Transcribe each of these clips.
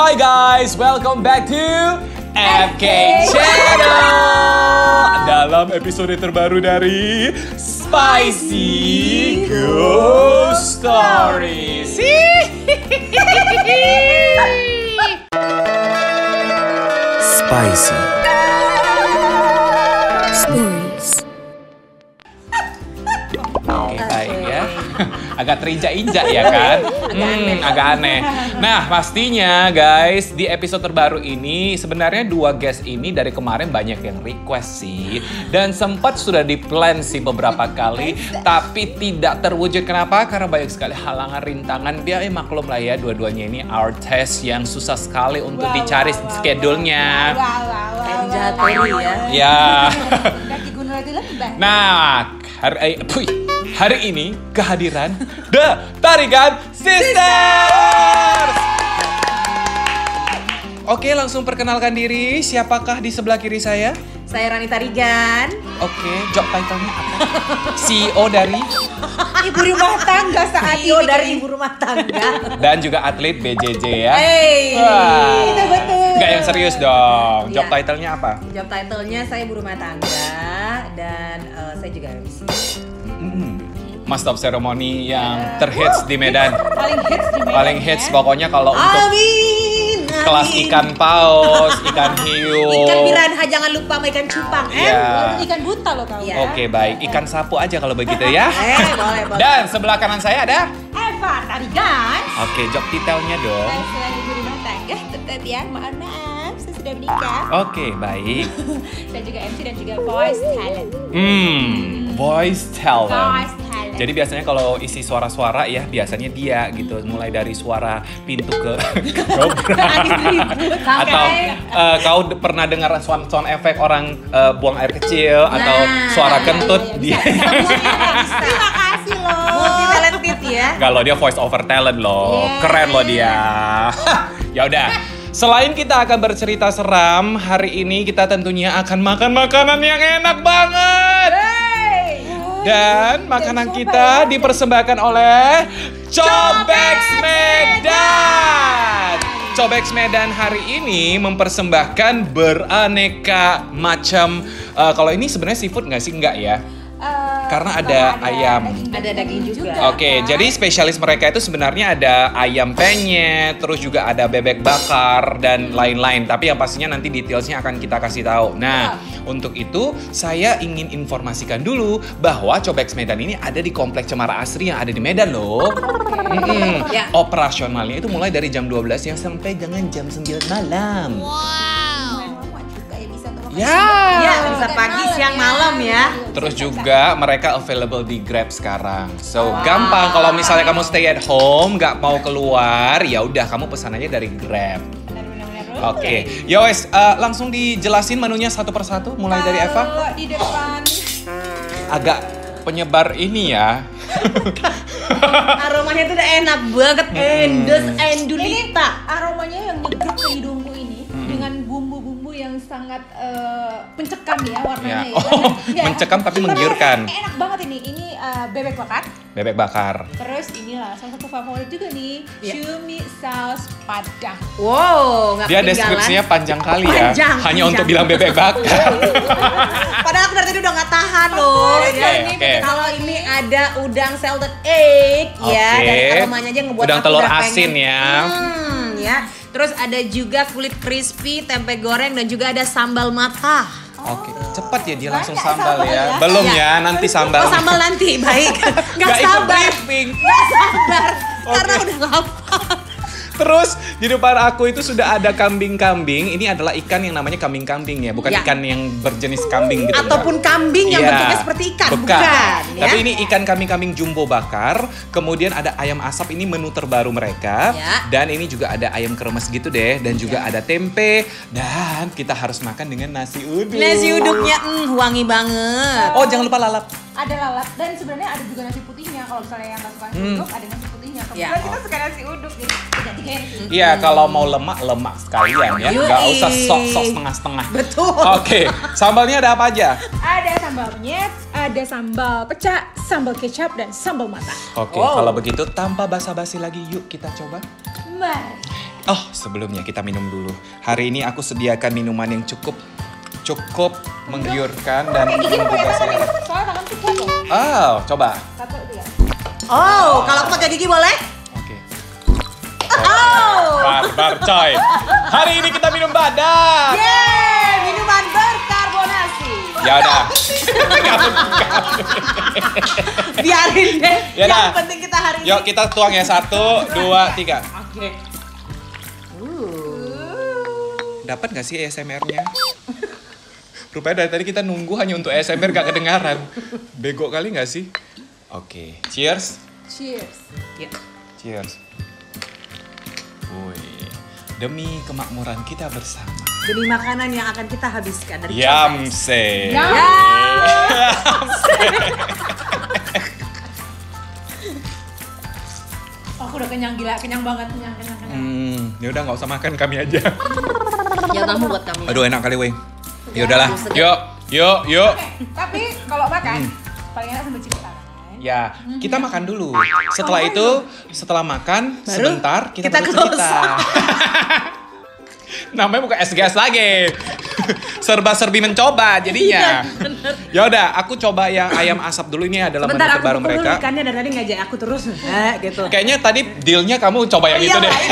Hi guys, welcome back to FK Channel. Dalam episode terbaru dari Spicy Ghost Stories. Spicy. Agak terinjak-injak ya kan? Hmm, agak aneh. Nah, pastinya guys, di episode terbaru ini sebenarnya dua guest ini dari kemarin banyak yang request sih. Dan sempat sudah di-plan sih beberapa kali, tapi tidak terwujud. Kenapa? Karena banyak sekali halangan rintangan. Dia ya maklum lah ya, dua-duanya ini artis yang susah sekali untuk dicari schedule-nya. Jahat wah. ini ya. Ya. Nah, hari, eh, puy, hari ini kehadiran The Tarikan Sisters. Oke, langsung perkenalkan diri. Siapakah di sebelah kiri saya? Saya Rani Tarigan. Oke, job title-nya apa? CEO dari Ibu rumah tangga saat CEO ini. dari ibu rumah tangga. dan juga atlet BJJ ya. Hey. Wah. Itu betul. Nggak yang serius dong. Job Iya. title-nya apa? Job title-nya saya ibu rumah tangga dan eh, saya juga MC. Master of Ceremony yang terhits di Medan. Paling hits di Medan. Paling hits ya. pokoknya kalau untuk Amin. kelas amin. ikan paus, ikan hiu. Ikan piranha jangan lupa sama ikan cupang. Eh. Walaupun ikan buta loh kau. Iya. Oke baik, ikan sapu aja kalau begitu ya. Eh, boleh, boleh. Dan sebelah kanan saya ada. Eva Tarigan. Oke, job titelnya dong. Selain ibu rumah tangga, tetap ya, mohon maaf, sudah menikah. Oke baik. Dan juga MC dan juga voice talent. Hmm, voice talent. Voice talent. Jadi biasanya kalau isi suara-suara ya biasanya dia gitu, mulai dari suara pintu ke atau eh, kau de- pernah dengar sound sound efek orang eh, buang air kecil atau Nah, suara iya, kentut iya, dia. Terima kasih loh. Multi talented ya. Kalau dia voice over talent loh, Yeah. keren loh dia. ya udah. Selain kita akan bercerita seram, hari ini kita tentunya akan makan makanan yang enak banget. Dan makanan kita dipersembahkan oleh Cobex Medan. Cobex Medan hari ini mempersembahkan beraneka macam. eh, kalau ini sebenarnya seafood nggak sih? Nggak ya. Karena ada ayam. daging- Ada daging juga. Oke, kan? jadi spesialis mereka itu sebenarnya ada ayam penyet, terus juga ada bebek bakar dan lain-lain. Tapi yang pastinya nanti detailsnya akan kita kasih tahu. Nah, untuk itu saya ingin informasikan dulu bahwa Cobex Medan ini ada di Komplek Cemara Asri yang ada di Medan loh. Mm-mm. Ya. Operasionalnya itu mulai dari jam 12 siang sampai dengan jam 9 malam. Juga ya Ya. Ya, bisa pagi, siang, malam ya. Terus juga mereka available di Grab sekarang. So gampang kalau misalnya kamu stay at home, nggak mau keluar, ya udah kamu pesan aja dari Grab. Oke, ya wes eh, langsung dijelasin menunya satu persatu, mulai dari Eva. Kalau di depan Agak penyebar ini ya. Aromanya tuh udah enak banget. Endes, endulita. aromanya yang nyegruk ke hidungku sangat eh, mencekam ya warnanya Ya. ya. Oh, mencekam tapi menggiurkan. Enak banget ini. Ini eh, bebek bakar. Bebek bakar. Terus inilah salah satu favorit juga nih, Ya. cumi saus padang. Wow, nggak Dia deskripsinya panjang kali ya. Panjang, Hanya panjang. untuk bilang bebek bakar. Padahal aku dari tadi udah nggak tahan loh. Oke, ya. oke. Kalau ini ada udang salted egg ya, Oke. dan aromanya aja ngebuat Udang aku telur udah asin pengen. ya. Hmm, ya. Terus ada juga kulit crispy, tempe goreng dan juga ada sambal mata. Oke, cepat ya dia langsung sambal sambal ya. ya. Belum Iya. ya, nanti sambal. Oh sambal nanti, baik. Gak ikut sabar. Gak sabar. Karena udah lama. Terus di depan aku itu sudah ada kambing-kambing. Ini adalah ikan yang namanya kambing-kambing ya, bukan Ya. ikan yang berjenis kambing gitu. Ataupun kambing yang Iya. bentuknya seperti ikan, bukan. bukan, ya. Tapi ini ikan kambing-kambing jumbo bakar. Kemudian ada ayam asap ini menu terbaru mereka. Ya. Dan ini juga ada ayam kremes gitu deh. Dan juga ada tempe. Dan kita harus makan dengan nasi uduk. Nasi uduknya mm, wangi banget. Oh jangan lupa lalap. Ada lalap dan sebenarnya ada juga nasi putihnya. Kalau misalnya yang nggak suka nasi Hmm. uduk, ada nasi putihnya. Kebetulan Ya. kita suka nasi uduk jadi tiga uduk. Iya, kalau mau lemak lemak sekalian ya. Yui. Nggak usah sok-sok setengah-setengah. Betul. Oke, sambalnya ada apa aja? Ada sambal penyet, ada sambal pecah, sambal kecap dan sambal mata. Oke, Wow. kalau begitu tanpa basa-basi lagi yuk kita coba. Mari. Oh, sebelumnya kita minum dulu. Hari ini aku sediakan minuman yang cukup cukup menggiurkan dan menggugah selera. Oh, coba. Satu, tiga. Oh, kalau aku pakai gigi boleh? Oke. Oh. Barbar coy. Hari ini kita minum badak. Yeay, minuman berkarbonasi. Ya udah. Biarin deh. Ya Yang dah. penting kita hari ini. Yuk kita tuang ya satu, dua, tiga. Oke. Dapat gak sih ASMR-nya? Rupanya dari tadi kita nunggu hanya untuk ASMR gak kedengaran. Bego kali gak sih? Oke, cheers. Cheers. Ya. Cheers. Woi, demi kemakmuran kita bersama. Demi makanan yang akan kita habiskan dari Yamse. Yam. Oh, aku udah kenyang gila, kenyang banget, kenyang, kenyang, kenyang. Hmm, ya udah nggak usah makan kami aja. Ya kamu buat kami. Aduh enak kali weh. Ya udahlah. Yuk, yuk, yuk. Oke, tapi kalau makan, paling enak sambil cerita? Ya, kita makan dulu. Setelah itu, setelah makan, Baru sebentar kita, kita baru cerita. Namanya bukan SGS lagi. Serba-serbi mencoba jadinya. Ya udah, aku coba yang ayam asap dulu ini adalah menu Bentar aku terbaru dulu mereka. ikannya dari tadi ngajak aku terus. Eh, gitu. Kayaknya tadi dealnya kamu coba yang Iya, itu deh. Pak.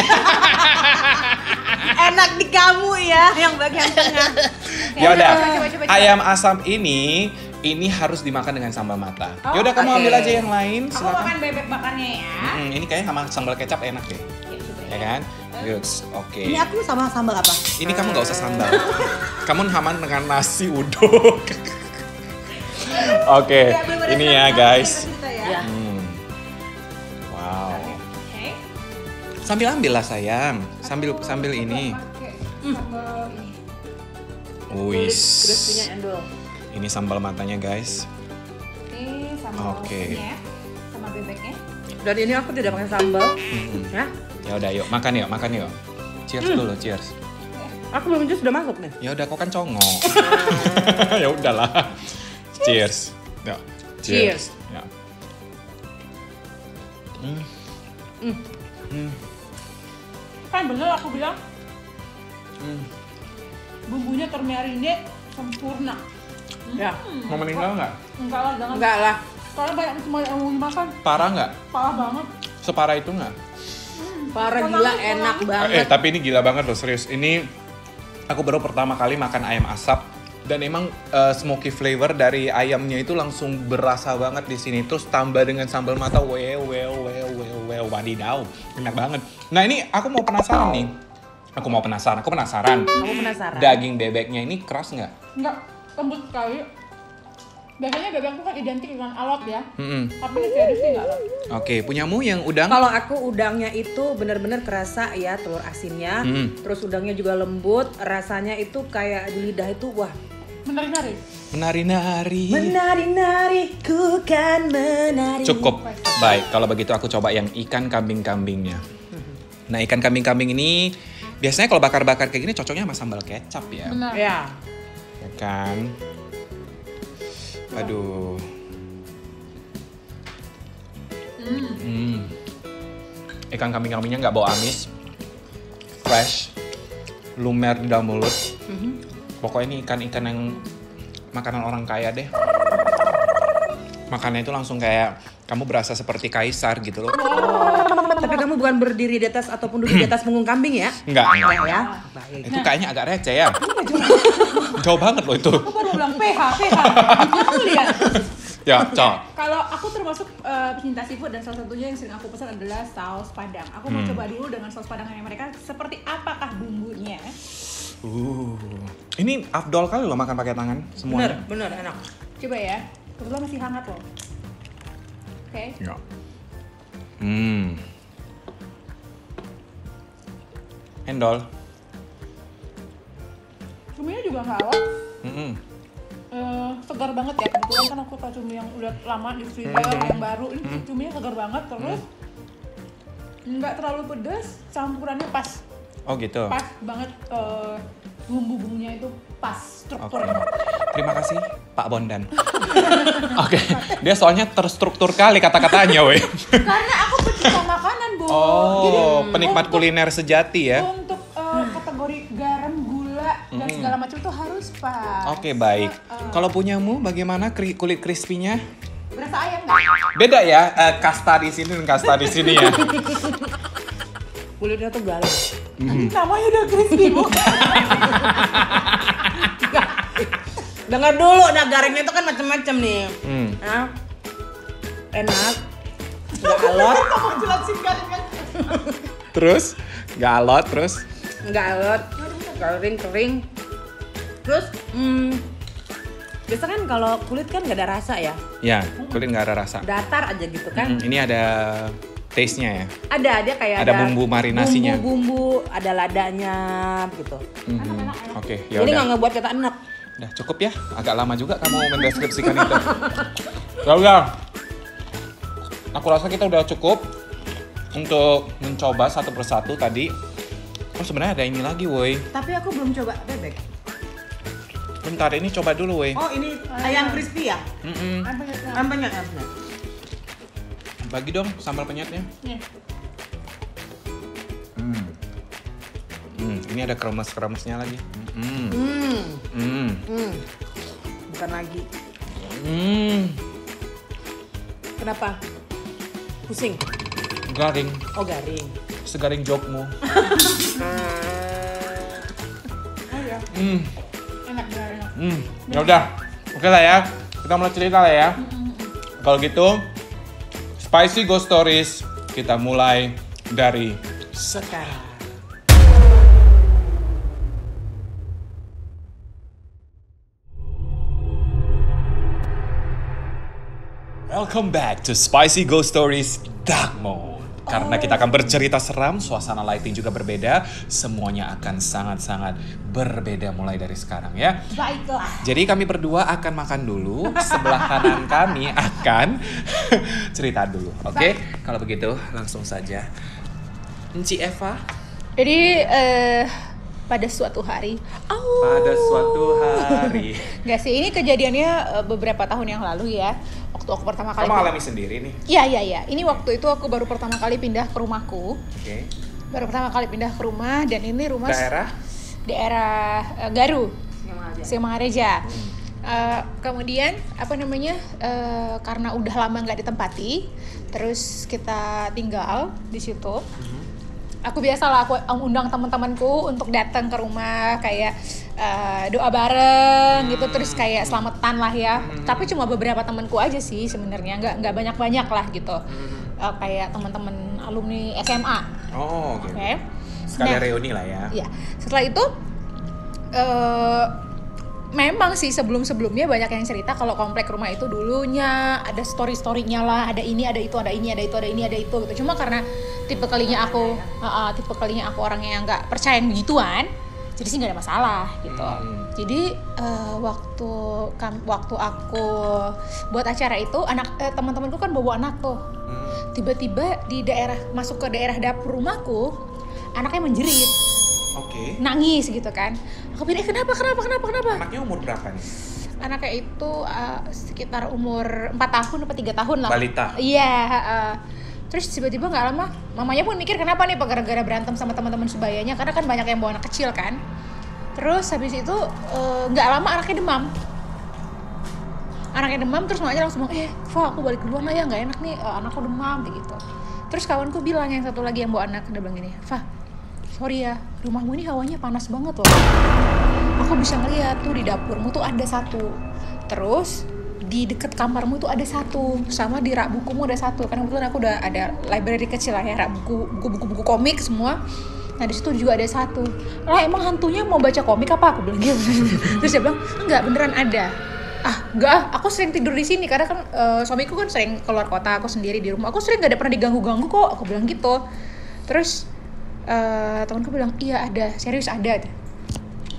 Enak di kamu ya, yang bagian tengah. ya udah, ayam asam ini ini harus dimakan dengan sambal mata. Oh, ya udah kamu oke. ambil aja yang lain, Aku silakan. makan bebek bakarnya ya. Hmm, ini kayaknya sama sambal kecap enak deh, Ya, coba ya kan? Yes, oke. Ini aku sama sambal apa? Ini kamu nggak usah sambal. kamu haman dengan nasi uduk. Oke, Ya, belum ada ini ya guys. ya. Ya. Hmm. Wow. Oke. Sambil ambil lah sayang. Sambil sambil ini. Wis. Crispy-nya endol. Ini sambal matanya guys. Ini sambal Oke. nya, sama bebeknya. Dan ini aku tidak pakai sambal. Hmm. Ya. Ya udah yuk makan yuk makan yuk. Cheers dulu cheers. Aku belum jus sudah masuk nih. Ya udah kok kan congok. ya udahlah. Cheers. Ya. Cheers. Ya. Hmm. Hmm. Kan bener aku bilang Hmm. bumbunya termarinate sempurna. Ya. Mau meninggal nggak? Enggak lah, jangan. Enggak lah. Soalnya banyak semua yang mau dimakan. Parah nggak? Parah banget. Separah itu nggak? Parah gila enak Eh, banget. tapi ini gila banget loh serius. Ini aku baru pertama kali makan ayam asap dan emang eh, smoky flavor dari ayamnya itu langsung berasa banget di sini. Terus tambah dengan sambal mata, well, well, well, well, well, wadidaw, enak banget. Nah ini aku mau penasaran nih. Aku mau penasaran, aku penasaran. Aku penasaran. Daging bebeknya ini keras nggak? Enggak lembut sekali. Biasanya bebek itu kan identik dengan alot ya. Mm-mm. Tapi ini serius sih enggak alot. Oke, punyamu yang udang? Kalau aku udangnya itu benar-benar kerasa ya telur asinnya, Hmm. terus udangnya juga lembut, rasanya itu kayak di lidah itu wah Menari-nari. Menari-nari. menari-nari ku kan menari. Cukup. Baik, kalau begitu aku coba yang ikan kambing-kambingnya. Nah, ikan kambing-kambing ini biasanya kalau bakar-bakar kayak gini cocoknya sama sambal kecap ya. Benar. Ya. Ya kan? Aduh. Hmm. Ikan kambing-kambingnya nggak bau amis. Fresh. Lumer di dalam mulut. Pokoknya ini ikan-ikan yang makanan orang kaya deh. Makannya itu langsung kayak kamu berasa seperti kaisar gitu loh. Tapi kamu bukan berdiri di atas ataupun duduk di atas punggung kambing ya? Enggak, enggak. Ya? Itu kayaknya agak receh ya. Jauh banget loh itu. Aku baru bilang PH, PH. Kamu lihat. Ya, cok. Kalau aku termasuk eh, pecinta seafood dan salah satunya yang sering aku pesan adalah saus padang. Aku mau Hmm. coba dulu dengan saus padangnya mereka seperti apakah bumbunya. Uh. Ini afdol kali loh makan pakai tangan Bener, semuanya. bener enak. Coba ya. Kebetulan masih hangat loh. Oke. Ya. Hmm. Endol. Cuminya juga nggak awet. Mm-mm. Eh, segar banget ya kebetulan kan aku suka cumi yang udah lama di freezer yang baru ini cuminya segar banget terus nggak terlalu pedas campurannya pas Oh gitu. pas banget eh, bumbu-bumbunya itu pas Oke. strukturnya Terima kasih Pak Bondan. Oke, dia soalnya terstruktur kali kata-katanya, weh. karena aku pecinta makanan bo Oh, penikmat kuliner sejati ya. Untuk dan segala macam itu harus pas. Oke, baik. Eh, Kalau punyamu bagaimana kri- kulit crispy-nya? berasa ayam nggak? Beda ya, eh, kasta di sini dan kasta di sini ya. Kulitnya tuh garing. Namanya udah crispy bukan? Dengar dulu, nah garingnya itu kan macam-macam nih. Hmm. Nah, enak. Nggak alot, Kamu jelasin garingnya. Terus nggak alot terus. nggak alot, garing kering. Terus, hmm, biasa kan kalau kulit kan nggak ada rasa ya, Ya, kulit nggak ada rasa. datar aja gitu kan. Hmm, ini ada taste-nya ya. Ada, dia kayak Ada bumbu marinasinya. Bumbu-bumbu, ada ladanya gitu. Mhm. Oke, ya Jadi nggak ngebuat kita enak. Udah cukup ya. Agak lama juga kamu mendeskripsikan itu. Ya udah. Aku rasa kita udah cukup untuk mencoba satu persatu tadi. Oh sebenarnya ada ini lagi, woi. Tapi aku belum coba bebek. Bentar, ini coba dulu, woi. Oh ini ayam crispy ya? Mm-mm. Ampanya, ampanya. Bagi dong sambal penyetnya. Nih, Hmm. Hmm, ini ada kremes-kremesnya lagi. Hmm. Hmm, Hmm. hmm. Bukan lagi. Hmm. Kenapa? Pusing? Garing. Oh garing. Segaring jokmu. oh ya, Hmm. enak enak. Hmm, ya udah. Oke lah ya. Kita mulai cerita lah ya. Kalau gitu, Spicy Ghost Stories kita mulai dari Sekarang. Welcome back to Spicy Ghost Stories Dark Mode. Karena kita akan bercerita seram, suasana lighting juga berbeda, semuanya akan sangat-sangat berbeda mulai dari sekarang ya. Baiklah. Jadi kami berdua akan makan dulu, sebelah kanan kami akan cerita dulu. Oke, kalau begitu langsung saja. Enci Eva, Jadi eh, pada suatu hari, oh, pada suatu hari. nggak sih ini kejadiannya eh, beberapa tahun yang lalu ya. Waktu aku pertama kali. Kamu alami sendiri nih. Iya iya iya. Ini waktu itu aku baru pertama kali pindah ke rumahku. Oke. Baru pertama kali pindah ke rumah dan ini rumah Daerah? daerah eh, Garu, aja. Simangareja. Eh, kemudian apa namanya eh, karena udah lama nggak ditempati, terus kita tinggal di situ. Aku biasalah aku undang teman-temanku untuk datang ke rumah kayak eh, doa bareng gitu terus kayak selamatan lah ya. Tapi cuma beberapa temanku aja sih sebenarnya nggak nggak banyak-banyak lah gitu. Eh, kayak teman-teman alumni SMA. Oh, oke. Oke. Sekali Nah, reuni lah ya. Iya. Setelah itu eh memang sih sebelum-sebelumnya banyak yang cerita kalau komplek rumah itu dulunya ada story-storynya lah, ada ini, ada itu, ada ini, ada itu, ada ini, ada itu gitu. Cuma karena tipe kalinya aku, uh, uh, tipe kalinya aku orangnya yang nggak percaya begituan, jadi sih nggak ada masalah gitu. Hmm. Jadi eh, waktu kam- waktu aku buat acara itu anak eh, teman-temanku kan bawa anak tuh. Hmm. Tiba-tiba di daerah masuk ke daerah dapur rumahku, anaknya menjerit Oke. nangis gitu kan aku bilang eh, kenapa kenapa kenapa kenapa? Anaknya umur berapa nih? anaknya itu uh, sekitar umur 4 tahun atau tiga tahun lah. Balita. iya uh, terus tiba-tiba nggak lama mamanya pun mikir kenapa nih gara-gara berantem sama teman-teman sebayanya karena kan banyak yang bawa anak kecil kan. Terus habis itu uh, nggak lama anaknya demam. Anaknya demam terus mamanya langsung bilang eh Fa aku balik duluan lah ya nggak enak nih uh, anakku demam gitu. Terus kawanku bilang yang satu lagi yang bawa anak dia bilang gini Fa sorry ya rumahmu ini hawanya panas banget loh. Aku bisa ngeliat tuh di dapurmu tuh ada satu. Terus di deket kamarmu tuh ada satu. Sama di rak bukumu ada satu. Karena kebetulan aku udah ada library kecil lah ya rak buku buku buku komik semua. Nah di situ juga ada satu. Lah emang hantunya mau baca komik apa? Aku bilang gitu. Terus dia bilang enggak beneran ada. Ah enggak ah, aku sering tidur di sini karena kan eh, suamiku kan sering keluar kota. Aku sendiri di rumah. Aku sering gak ada pernah diganggu ganggu kok. Aku bilang gitu. Terus eh temanku bilang iya ada. Serius ada.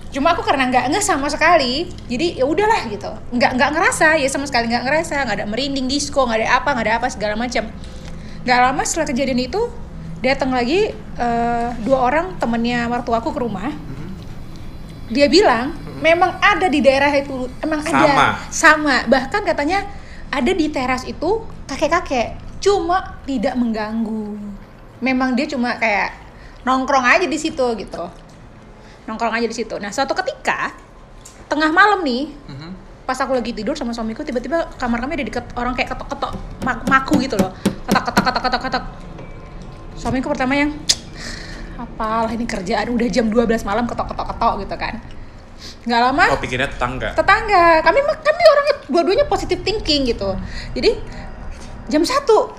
Cuma aku karena nggak nggak sama sekali jadi ya udahlah gitu. Nggak nggak ngerasa ya sama sekali nggak ngerasa. Nggak ada merinding disco nggak ada apa nggak ada apa segala macam. Nggak lama setelah kejadian itu datang lagi eh, dua orang temennya mertuaku ke rumah. Dia bilang memang ada di daerah itu emang ada. Sama. sama. Bahkan katanya ada di teras itu kakek-kakek. Cuma tidak mengganggu. Memang dia cuma kayak nongkrong aja di situ gitu. Nongkrong aja di situ. Nah suatu ketika tengah malam nih Mhm. pas aku lagi tidur sama suamiku tiba-tiba kamar kami ada deket orang kayak ketok-ketok mak- maku gitu loh. Ketok ketok ketok suamiku pertama yang apalah ini kerjaan udah jam 12 malam ketok ketok ketok gitu kan. Nggak lama Oh pikirnya tetangga. tetangga. Kami kami orangnya dua-duanya positive thinking gitu. Jadi jam satu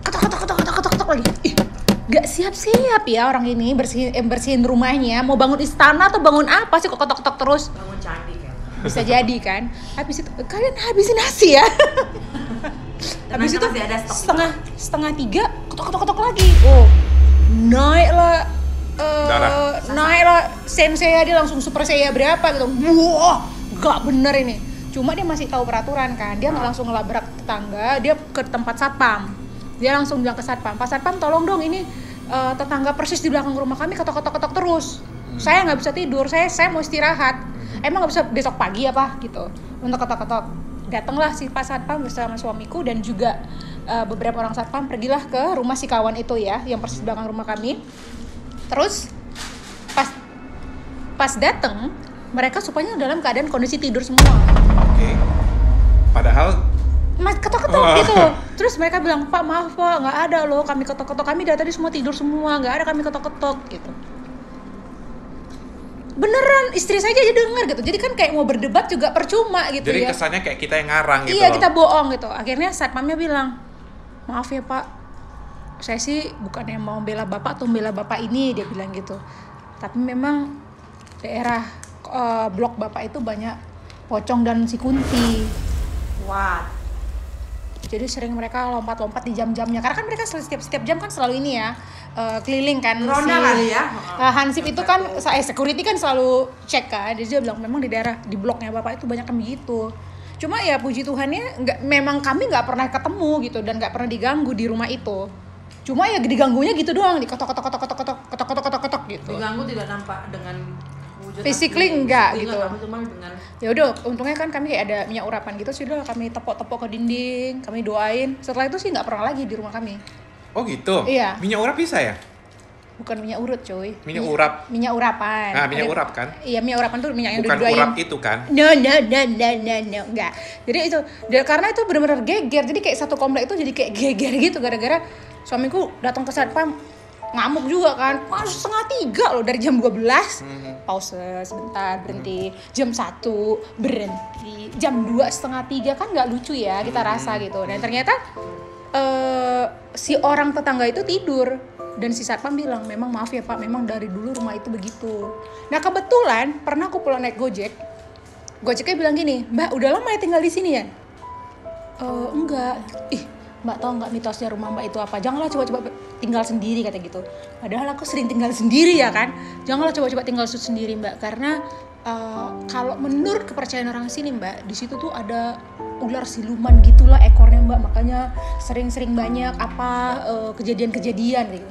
ketok ketok ketok ketok ketok ketok lagi. Ih nggak siap-siap ya orang ini bersihin eh, bersihin rumahnya. Mau bangun istana atau bangun apa sih? Kok ketok ketok terus. Bangun candi kan. bisa jadi kan? Habis itu kalian habisin nasi ya? Habis itu ada stok. setengah setengah tiga ketok ketok ketok lagi. Oh naik lah eh, Darah. naik lah sensei dia langsung super saya berapa gitu. Wah gak bener ini. Cuma dia masih tahu peraturan kan? Dia nggak langsung ngelabrak tetangga dia ke tempat satpam dia langsung bilang ke satpam pak satpam tolong dong ini eh, tetangga persis di belakang rumah kami ketok ketok ketok terus saya nggak bisa tidur saya saya mau istirahat. Emang nggak bisa besok pagi apa gitu. Untuk ketok ketok datanglah si pak satpam bersama suamiku dan juga eh, beberapa orang satpam pergilah ke rumah si kawan itu ya yang persis di belakang rumah kami. Terus pas pas datang mereka supaya dalam keadaan kondisi tidur semua. Oke. Padahal mas ketok-ketok gitu terus mereka bilang pak maaf pak nggak ada loh. Kami ketok-ketok. Kami dari tadi semua tidur semua. Nggak ada kami ketok-ketok gitu. Beneran istri saya aja dengar gitu. Jadi kan kayak mau berdebat juga percuma gitu jadi ya. kesannya kayak kita yang ngarang gitu. iya loh. kita bohong gitu. Akhirnya satpamnya bilang maaf ya pak. Saya sih bukannya mau bela bapak atau bela bapak ini dia bilang gitu. Tapi memang daerah eh, blok bapak itu banyak pocong dan si kunti. What? Jadi sering mereka lompat-lompat di jam-jamnya. Karena kan mereka setiap setiap jam kan selalu ini ya eh, keliling kan Ronda kali ya. eh, Hansip itu kan eh, security kan selalu cek kan. Jadi dia bilang memang di daerah di bloknya bapak itu banyak yang begitu cuma ya puji Tuhannya nggak memang kami nggak pernah ketemu gitu dan nggak pernah diganggu di rumah itu. Cuma ya diganggunya gitu doang di kotok kotok kotok kotok kotok kotok kotok kotok kotok gitu. Diganggu tidak nampak dengan wujud Physically enggak Physically gitu. dengan ya udah untungnya kan kami kayak ada minyak urapan gitu sih udah kami tepok-tepok ke dinding kami doain setelah itu sih nggak pernah lagi di rumah kami Oh gitu. Iya. Minyak urap bisa ya? bukan minyak urut cuy Minyak urap. minyak urapan Nah, minyak Ada- urap kan? iya minyak urapan tuh minyak yang Bukan urap itu kan? No, no, no, no, no, no, enggak. Jadi itu, karena itu benar-benar geger, jadi kayak satu komplek itu jadi kayak geger gitu gara-gara suamiku datang ke satpam ngamuk juga kan, masuk setengah tiga loh dari jam 12 pause sebentar berhenti. Jam 1 berhenti. Jam 2 setengah tiga kan nggak lucu ya kita rasa gitu. Dan ternyata eh, si orang tetangga itu tidur. Dan si satpam bilang memang maaf ya pak memang dari dulu rumah itu begitu. Nah kebetulan pernah aku pulang naik gojek. Gojeknya bilang gini mbak udah lama ya tinggal di sini ya? "Eh, enggak. Ih mbak tahu nggak mitosnya rumah mbak itu apa? Janganlah coba-coba tinggal sendiri kata gitu. Padahal aku sering tinggal sendiri ya kan? Janganlah coba-coba tinggal sendiri mbak. Karena eh, kalau menurut kepercayaan orang sini mbak di situ tuh ada ular siluman gitulah ekornya mbak. Makanya sering-sering banyak apa eh, kejadian-kejadian gitu.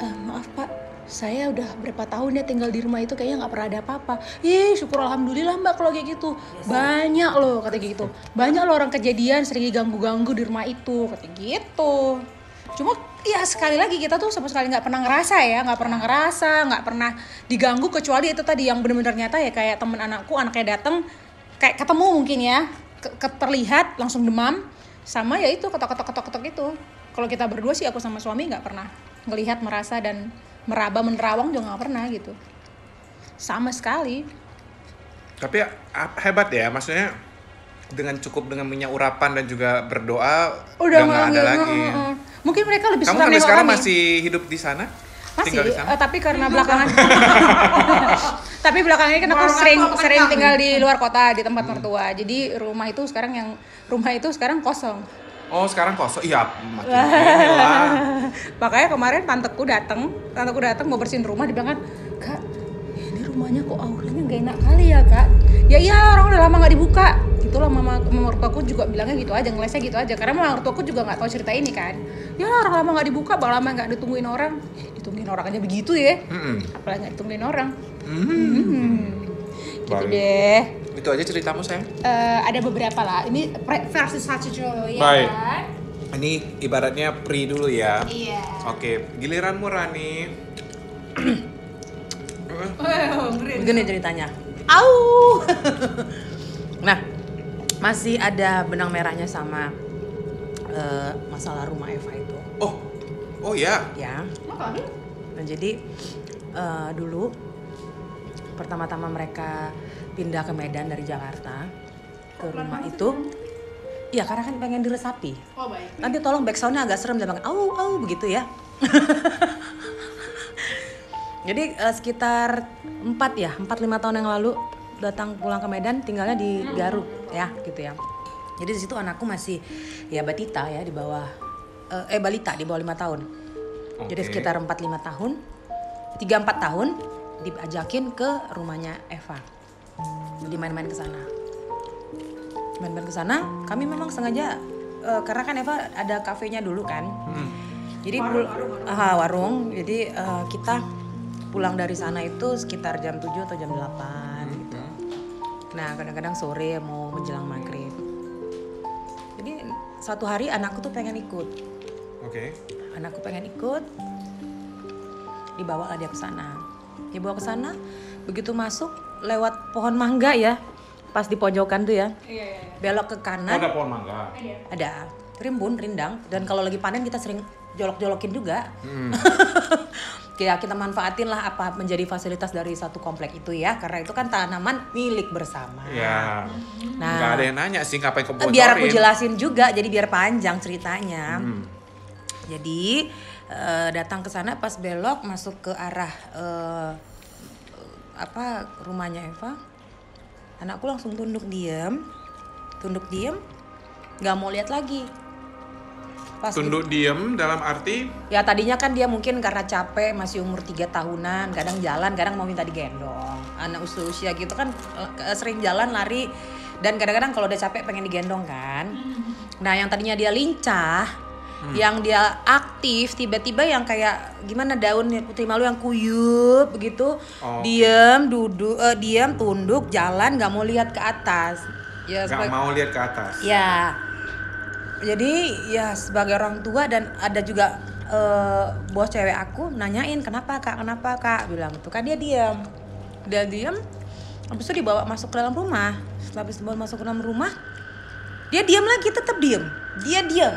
"Eh, maaf pak saya udah berapa tahun ya tinggal di rumah itu kayaknya nggak pernah ada apa-apa. Ih syukur alhamdulillah mbak kalau kayak gitu. Banyak loh kata gitu. Banyak loh orang kejadian sering diganggu-ganggu di rumah itu kata gitu. Cuma ya sekali lagi kita tuh sama sekali nggak pernah ngerasa ya nggak pernah ngerasa nggak pernah diganggu kecuali itu tadi yang benar-benar nyata ya kayak temen anakku anaknya datang kayak ketemu mungkin ya ke- terlihat langsung demam sama ya itu ketok-ketok-ketok-ketok itu. Kalau kita berdua sih aku sama suami nggak pernah ngelihat merasa dan meraba menerawang juga nggak pernah gitu sama sekali Tapi hebat ya, maksudnya dengan cukup dengan minyak urapan dan juga berdoa udah nggak ada lagi. heeh, heeh. mungkin mereka lebih Kamu suka sampai sekarang kami. masih hidup di sana? masih Tinggal di sana? eh, tapi karena belakangan tapi belakangan ini kan aku sering tua sering tinggal di luar kota di tempat mertua jadi rumah itu sekarang yang rumah itu sekarang kosong Oh sekarang kosong? Iya, makin lah. makanya kemarin tanteku datang tanteku datang mau bersihin rumah dibilang kan kak ini rumahnya kok auranya gak enak kali ya kak ya iya orang udah lama nggak dibuka itulah mama mama mertuaku juga bilangnya gitu aja ngelesnya gitu aja karena mama mertuaku juga nggak tahu cerita ini kan ya orang lama nggak dibuka bang lama nggak ditungguin orang Eh, ditungguin orang aja begitu ya Mm-mm. apalagi nggak ditungguin orang Hmm. hmm. gitu deh Itu aja ceritamu sayang. Eh, ada beberapa lah ini versi satu ya Baik. kan Ini ibaratnya pre dulu ya. Iya. Oke, giliranmu Rani. Begini ceritanya. Au. nah, masih ada benang merahnya sama eh, masalah rumah Eva itu, Oh, oh ya. ya. Nah, jadi eh, dulu pertama-tama mereka pindah ke Medan dari Jakarta ke rumah itu, ya karena kan pengen diresapi. Oh baik. Nanti tolong backsoundnya agak serem jangan au au begitu ya. Jadi eh, sekitar 4 ya, 4 5 tahun yang lalu datang pulang ke Medan tinggalnya di Garut ya gitu ya. Jadi di situ anakku masih ya batita ya di bawah eh, eh balita di bawah lima tahun. Jadi Oke. sekitar 4 5 tahun, 3 4 tahun diajakin ke rumahnya Eva. Jadi main-main ke sana. Main-main ke sana kami memang sengaja eh, karena kan Eva ada kafenya dulu kan. Jadi pul- Aha, warung. Jadi eh, kita pulang dari sana itu sekitar jam 7 atau jam 8 gitu. Nah kadang-kadang sore mau menjelang maghrib. Jadi suatu hari anakku tuh pengen ikut. Oke. anakku pengen ikut dibawa lah dia ke sana. Dibawa ke sana begitu masuk lewat pohon mangga ya pas di pojokan tuh ya. Iya iya. belok ke Oh, kanan. Ada pohon mangga. ada. Rimbun rindang. Dan kalau lagi panen kita sering jolok-jolokin juga. Ya kita manfaatin lah apa menjadi fasilitas dari satu komplek itu ya. Karena itu kan tanaman milik bersama. Ya. Nah. Nggak ada yang nanya sih ngapain Eh, biar aku jelasin juga jadi biar panjang ceritanya. Hmm. jadi eh, datang ke sana pas belok masuk ke arah eh, apa rumahnya Eva. Anakku langsung tunduk diam tunduk diam nggak mau lihat lagi. Pas Tunduk diem dalam arti? Ya tadinya kan dia mungkin karena capek masih umur tiga tahunan kadang jalan kadang mau minta digendong. Anak usia usia gitu kan sering jalan lari. Dan kadang-kadang kalau udah capek pengen digendong kan. Nah yang tadinya dia lincah yang dia aktif tiba-tiba yang kayak gimana daun putih malu yang kuyup begitu Oh. diam duduk eh, diam tunduk jalan nggak mau lihat ke atas. Ya nggak sebagai- mau lihat ke atas. Ya. Jadi ya sebagai orang tua dan ada juga eh, bos cewek aku nanyain kenapa kak? Kenapa kak? Bilang itu kan dia diam dia diam habis itu dibawa masuk ke dalam rumah. Setelah habis dibawa masuk ke dalam rumah dia diam lagi tetap diam dia diam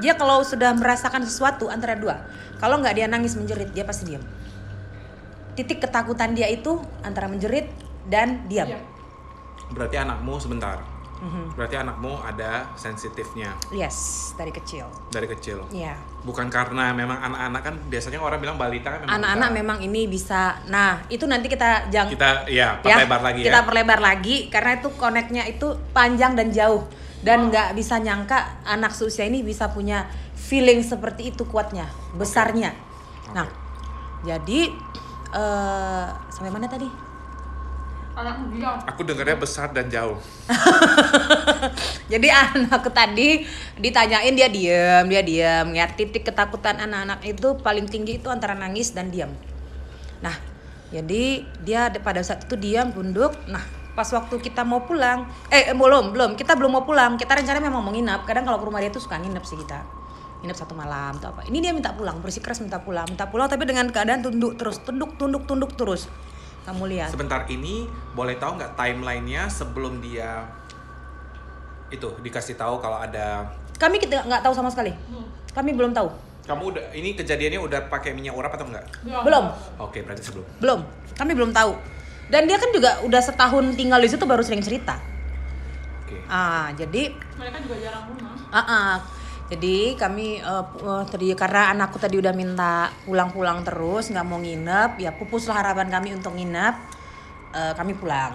dia kalau sudah merasakan sesuatu antara dua kalau nggak dia nangis menjerit dia pasti diam titik ketakutan dia itu antara menjerit dan diam Berarti anakmu sebentar. Mhm. Berarti anakmu ada sensitifnya yes dari kecil dari kecil. ya Bukan karena memang anak-anak kan biasanya orang bilang balita kan memang anak-anak bisa. memang ini bisa nah itu nanti kita jang kita ya ya, perlebar lagi kita ya. perlebar lagi karena itu koneknya itu panjang dan jauh dan nggak bisa nyangka anak seusia ini bisa punya feeling seperti itu kuatnya besarnya nah jadi eh sampai mana tadi. Aku dengarnya besar dan jauh. Jadi anakku tadi ditanyain dia diem, dia diem. Ya titik ketakutan anak-anak itu paling tinggi itu antara nangis dan diam. Nah, jadi dia pada saat itu diam, tunduk. Nah, pas waktu kita mau pulang, eh eh, belum, belum. Kita belum mau pulang. Kita rencananya memang mau nginap. Kadang kalau ke rumah dia tuh suka nginep sih kita. Nginep satu malam atau apa. Ini dia minta pulang, bersikeras minta pulang, minta pulang tapi dengan keadaan tunduk terus, tunduk, tunduk, tunduk terus. Kamu lihat. Sebentar ini boleh tahu nggak timelinenya sebelum dia itu dikasih tahu kalau ada Kami kita nggak tahu sama sekali. Kami belum tahu. kamu udah ini kejadiannya udah pakai minyak urap atau enggak? Belum. Oke, berarti sebelum. Belum, kami belum tahu. Dan dia kan juga udah setahun tinggal di situ baru sering cerita. Oke. Ah, jadi Mereka juga jarang rumah. ah, ah. jadi kami eh, pu- eh, tadi karena anakku tadi udah minta pulang-pulang terus, nggak mau nginep, ya pupuslah harapan kami untuk nginep. Eh, kami pulang.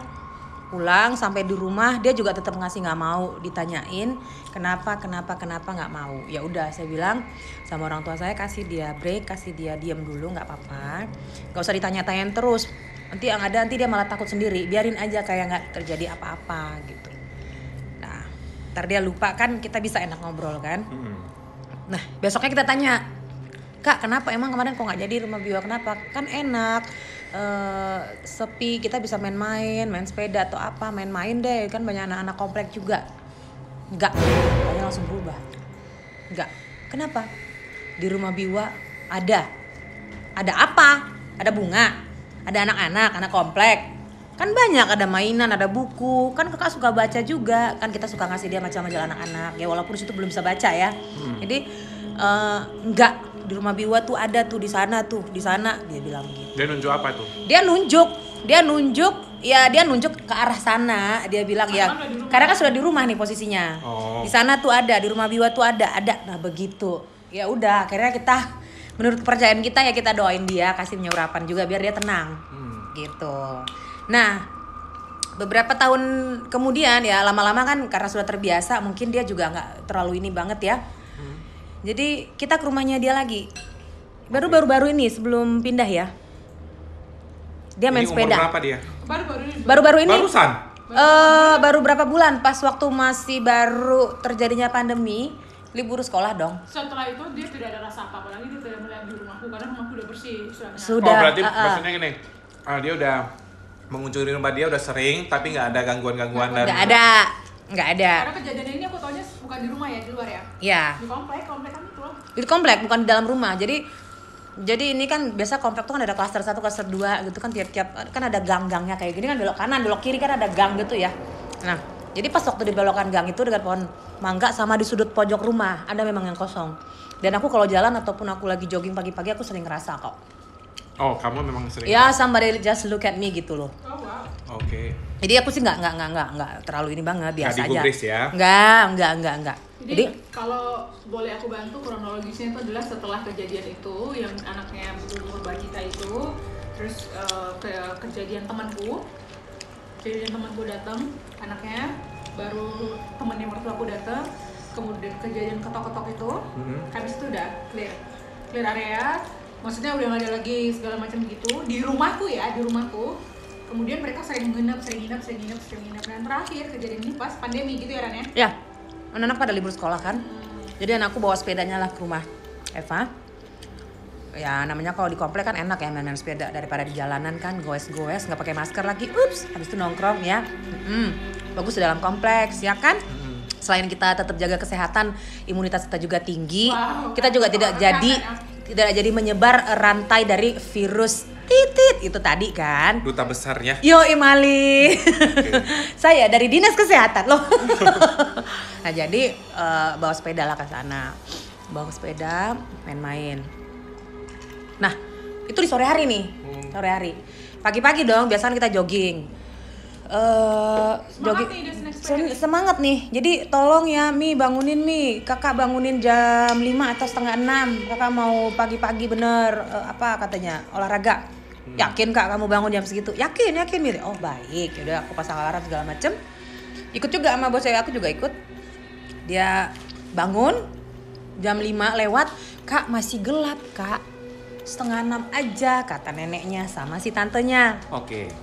Pulang sampai di rumah dia juga tetap ngasih nggak mau ditanyain kenapa kenapa kenapa nggak mau ya udah saya bilang sama orang tua saya kasih dia break kasih dia diam dulu nggak apa-apa nggak usah ditanya-tanyain terus nanti yang ada nanti dia malah takut sendiri biarin aja kayak nggak terjadi apa-apa gitu nah ntar dia lupa kan kita bisa enak ngobrol kan Mm-mm. Nah, besoknya kita tanya, Kak, kenapa emang kemarin kok nggak jadi rumah Biwa? Kenapa? Kan enak, eh, sepi, kita bisa main-main, main sepeda atau apa, main-main deh. Kan banyak anak-anak komplek juga. Enggak, kayaknya langsung berubah. Enggak. Kenapa? Di rumah Biwa ada. Ada apa? Ada bunga. Ada anak-anak, anak komplek. Kan banyak, ada mainan, ada buku. Kan kakak suka baca juga. Kan kita suka ngasih dia macam-macam anak-anak. Ya walaupun situ belum bisa baca ya. Jadi eh, enggak di rumah Biwa tuh ada tuh di sana tuh, di sana dia bilang gitu Dia nunjuk apa tuh? dia nunjuk dia nunjuk ya dia nunjuk ke arah sana dia bilang ya karena kan sudah di rumah nih posisinya Oh. di sana tuh ada di rumah Biwa tuh ada ada nah begitu ya udah akhirnya kita menurut kepercayaan kita ya kita doain dia kasih urapan juga biar dia tenang. Gitu. Nah beberapa tahun kemudian ya lama-lama kan karena sudah terbiasa mungkin dia juga nggak terlalu ini banget ya. Jadi kita ke rumahnya dia lagi. Baru baru baru ini sebelum pindah ya. Dia main Ini sepeda. berapa dia? Baru-baru ini baru-baru ini. Barusan? eh baru berapa bulan? Pas waktu masih baru terjadinya pandemi libur sekolah dong. Setelah itu dia tidak ada rasa apa-apa lagi dia tidak melihat di rumahku karena rumahku udah bersih sudah sudah oh berarti ah, ah. maksudnya gini, ah, dia udah mengunjungi rumah dia udah sering tapi nggak ada gangguan-gangguan dari nggak ada nggak ada. Karena kejadian ini aku taunya bukan di rumah ya di luar ya. Ya di komplek komplek kami tuh di komplek bukan di dalam rumah. Jadi jadi ini kan biasa komplek tuh kan ada klaster satu klaster dua gitu kan tiap-tiap kan ada gang-gangnya kayak gini kan belok kanan belok kiri kan ada gang gitu ya. Nah jadi pas waktu di belokan gang itu dengan pohon mangga sama di sudut pojok rumah. Ada memang yang kosong. Dan aku kalau jalan ataupun aku lagi jogging pagi-pagi aku sering ngerasa kok. Oh, kamu memang sering. ya somebody just look at me gitu loh. Oh wow. Oke. jadi aku sih nggak nggak nggak nggak nggak terlalu ini banget biasa aja. digubris ya? nggak nggak nggak nggak. Jadi, jadi kalau boleh aku bantu kronologisnya itu adalah setelah kejadian itu yang anaknya berumur balita itu terus eh, ke kejadian temanku. Kejadian temanku datang anaknya baru temennya mertuaku datang kemudian kejadian ketok-ketok itu Mhm. habis itu udah clear clear area maksudnya udah nggak ada lagi segala macam gitu di rumahku ya di rumahku kemudian mereka sering nginep sering nginep sering nginep sering nginep dan terakhir kejadian ini pas pandemi gitu ya Ran ya Ya, anak-anak pada libur sekolah kan. Jadi anakku bawa sepedanya lah ke rumah Eva. Ya namanya kalau di komplek kan enak ya main sepeda daripada di jalanan kan goes-goes nggak pakai masker lagi. Ups, habis itu nongkrong ya. Mm, bagus dalam kompleks ya kan. Selain kita tetap jaga kesehatan, imunitas kita juga tinggi. Wow, kita juga tidak jadi tidak jadi menyebar rantai dari virus titit itu tadi kan. Duta besarnya. Yo Imali, saya dari dinas kesehatan loh. nah jadi eh, bawa sepeda lah ke sana, bawa sepeda main-main. Nah itu di sore hari nih, sore hari. Pagi-pagi dong, biasanya kita jogging. Eh jogging nih semangat nih. Jadi tolong ya Mi bangunin Mi. Kakak bangunin jam 5 atau setengah 6. Kakak mau pagi-pagi bener eh, apa katanya olahraga. Yakin Kak kamu bangun jam segitu? Yakin, yakin Mi. Oh, baik. Yaudah aku pasang alarm segala macem. Ikut juga sama bos saya, aku juga ikut. Dia bangun jam 5 lewat, Kak masih gelap, Kak. Setengah 6 aja kata neneknya sama si tantenya. Oke.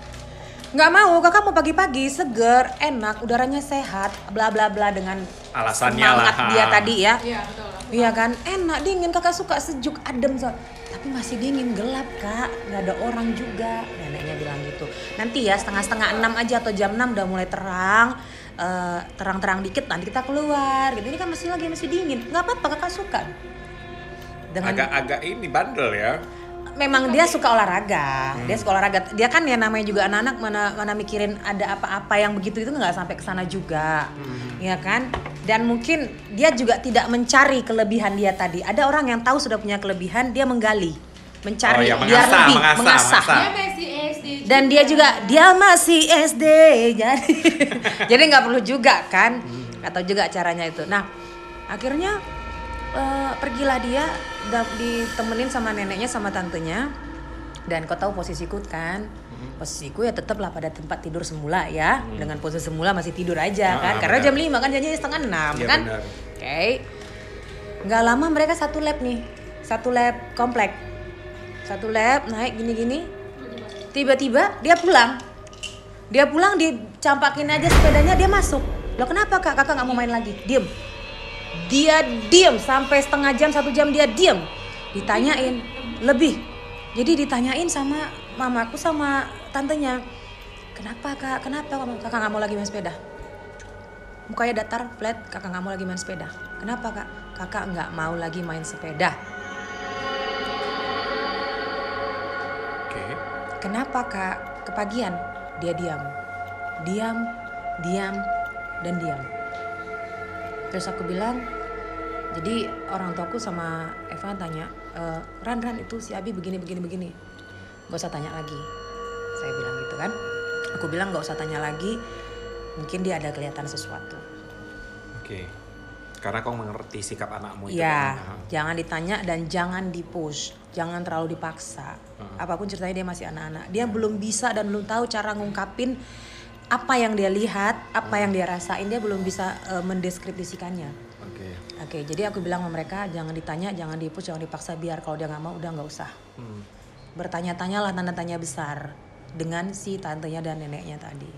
Nggak mau, kakak mau pagi-pagi, seger, enak, udaranya sehat, bla bla bla dengan Alasannya semangat lah. dia tadi ya. iya betul Iya kan, enak, dingin, kakak suka sejuk, adem so. Tapi masih dingin, gelap kak, nggak ada orang juga. Neneknya bilang gitu. Nanti ya setengah-setengah enam aja atau jam 6 udah mulai terang, eh, terang-terang dikit, nanti kita keluar. Gitu. Ini kan masih lagi masih dingin, nggak apa-apa kakak suka. Dengan Agak-agak ini bandel ya. Memang dia suka olahraga. Dia suka olahraga. Dia kan ya namanya juga anak-anak mana mana mikirin ada apa-apa yang begitu itu nggak sampai ke sana juga. Ya kan? Dan mungkin dia juga tidak mencari kelebihan dia tadi. Ada orang yang tahu sudah punya kelebihan dia menggali mencari. Oh, ya, biar mengasah, lebih mengasah, mengasah. dia masih SD dan dia juga dia masih SD jadi jadi nggak perlu juga kan? Atau juga caranya itu. Nah akhirnya eh, pergilah dia ditemenin sama neneknya sama tantenya. Dan kau tahu posisiku kan? Posisiku ya tetaplah pada tempat tidur semula ya. Dengan posisi semula masih tidur aja Ah, kan? ah, karena benar. jam 5 kan janjinya setengah enam Iya, kan? oke. Nggak lama mereka satu lab nih. Satu lab komplek. Satu lab naik gini-gini. Tiba-tiba dia pulang. Dia pulang dicampakin aja sepedanya dia masuk. Lo kenapa kak? Kakak nggak mau main lagi? Diem dia diem sampai setengah jam satu jam dia diem. Ditanyain lebih? Jadi ditanyain sama mamaku sama tantenya kenapa kak? Kenapa kamu? Kakak nggak mau lagi main sepeda? Mukanya datar flat kakak nggak mau lagi main sepeda. Kenapa kak? Kakak nggak mau lagi main sepeda. Oke. kenapa kak? Kepagian? Dia diam. Diam diam dan diam terus aku bilang jadi orang tuaku sama Eva tanya "E, Ran Ran itu si Abi begini begini begini. Gak usah tanya lagi. Saya bilang gitu kan. Aku bilang gak usah tanya lagi mungkin dia ada kelihatan sesuatu. Oke. Karena kau mengerti sikap anakmu itu. ya kan? jangan ditanya dan jangan dipush. Jangan terlalu dipaksa. Apa pun ceritanya dia masih anak-anak. Dia belum bisa dan belum tahu cara ngungkapin apa yang dia lihat apa yang dia rasain dia belum bisa eh, mendeskripsikannya Oke. Oke, jadi aku bilang sama mereka jangan ditanya, jangan dipush, jangan dipaksa biar kalau dia nggak mau udah nggak usah. Hmm. Bertanya-tanyalah tanda tanya besar dengan si tantenya dan neneknya tadi.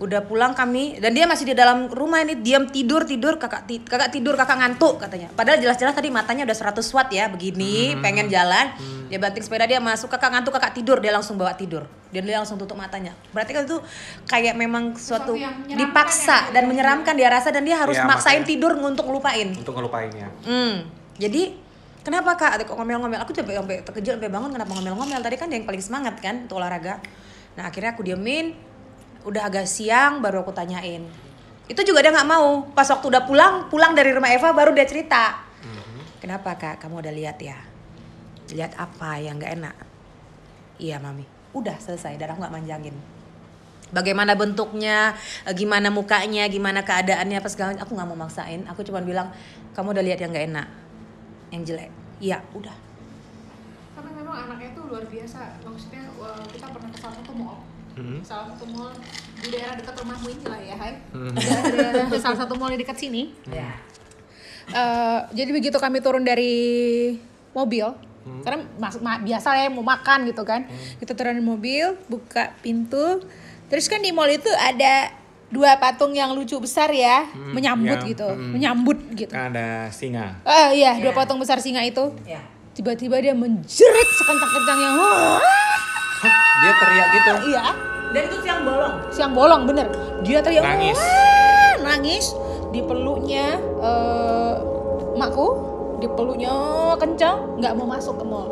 Udah pulang kami dan dia masih di dalam rumah ini diam tidur tidur kakak ti- kakak tidur kakak ngantuk katanya. Padahal jelas-jelas tadi matanya udah 100 watt ya begini pengen jalan. Dia banting sepeda dia masuk kakak ngantuk kakak tidur dia langsung bawa tidur. Dan dia langsung tutup matanya. Berarti kan itu kayak memang suatu dipaksa ya. dan menyeramkan dia rasa dan dia harus Iya, maksain makanya. tidur untuk ngelupain. Untuk ngelupainnya. Hmm. Jadi kenapa kak? Kok ngomel-ngomel. Aku sampai sampai terkejut sampai bangun kenapa ngomel-ngomel. Tadi kan dia yang paling semangat kan untuk olahraga. Nah akhirnya aku diemin. Udah agak siang baru aku tanyain. Itu juga dia nggak mau. Pas waktu udah pulang pulang dari rumah Eva baru dia cerita. Kenapa kak? Kamu udah lihat ya? Lihat apa yang nggak enak? Iya mami. Udah selesai. Dan aku nggak manjangin bagaimana bentuknya, eh, gimana mukanya, gimana keadaannya apa segala aku nggak mau maksain. Aku cuma bilang kamu udah lihat yang nggak enak, yang jelek. Iya, udah. Tapi memang anaknya tuh luar biasa. Maksudnya kita pernah ke salah satu mall. Hmm. Salah satu mall di daerah dekat rumahmu ini lah ya, Hai. Hmm. Daerah, salah satu mall di dekat sini. Ya. Eh, jadi begitu kami turun dari mobil, karena mas- ma- biasa ya mau makan gitu kan, kita turun dari mobil, buka pintu, terus kan di mall itu ada dua patung yang lucu besar ya, menyambut ya, gitu, mm. menyambut gitu. Kan ada singa. Ah iya, dua Ya. patung besar singa itu. Ya. Tiba-tiba dia menjerit sekencang-kencangnya. Dia teriak gitu. Iya, Dan itu siang bolong. siang bolong bener. Dia teriak Nangis. "Wah!" nangis di peluknya eh, makku, di peluknya kencang, nggak mau masuk ke mall.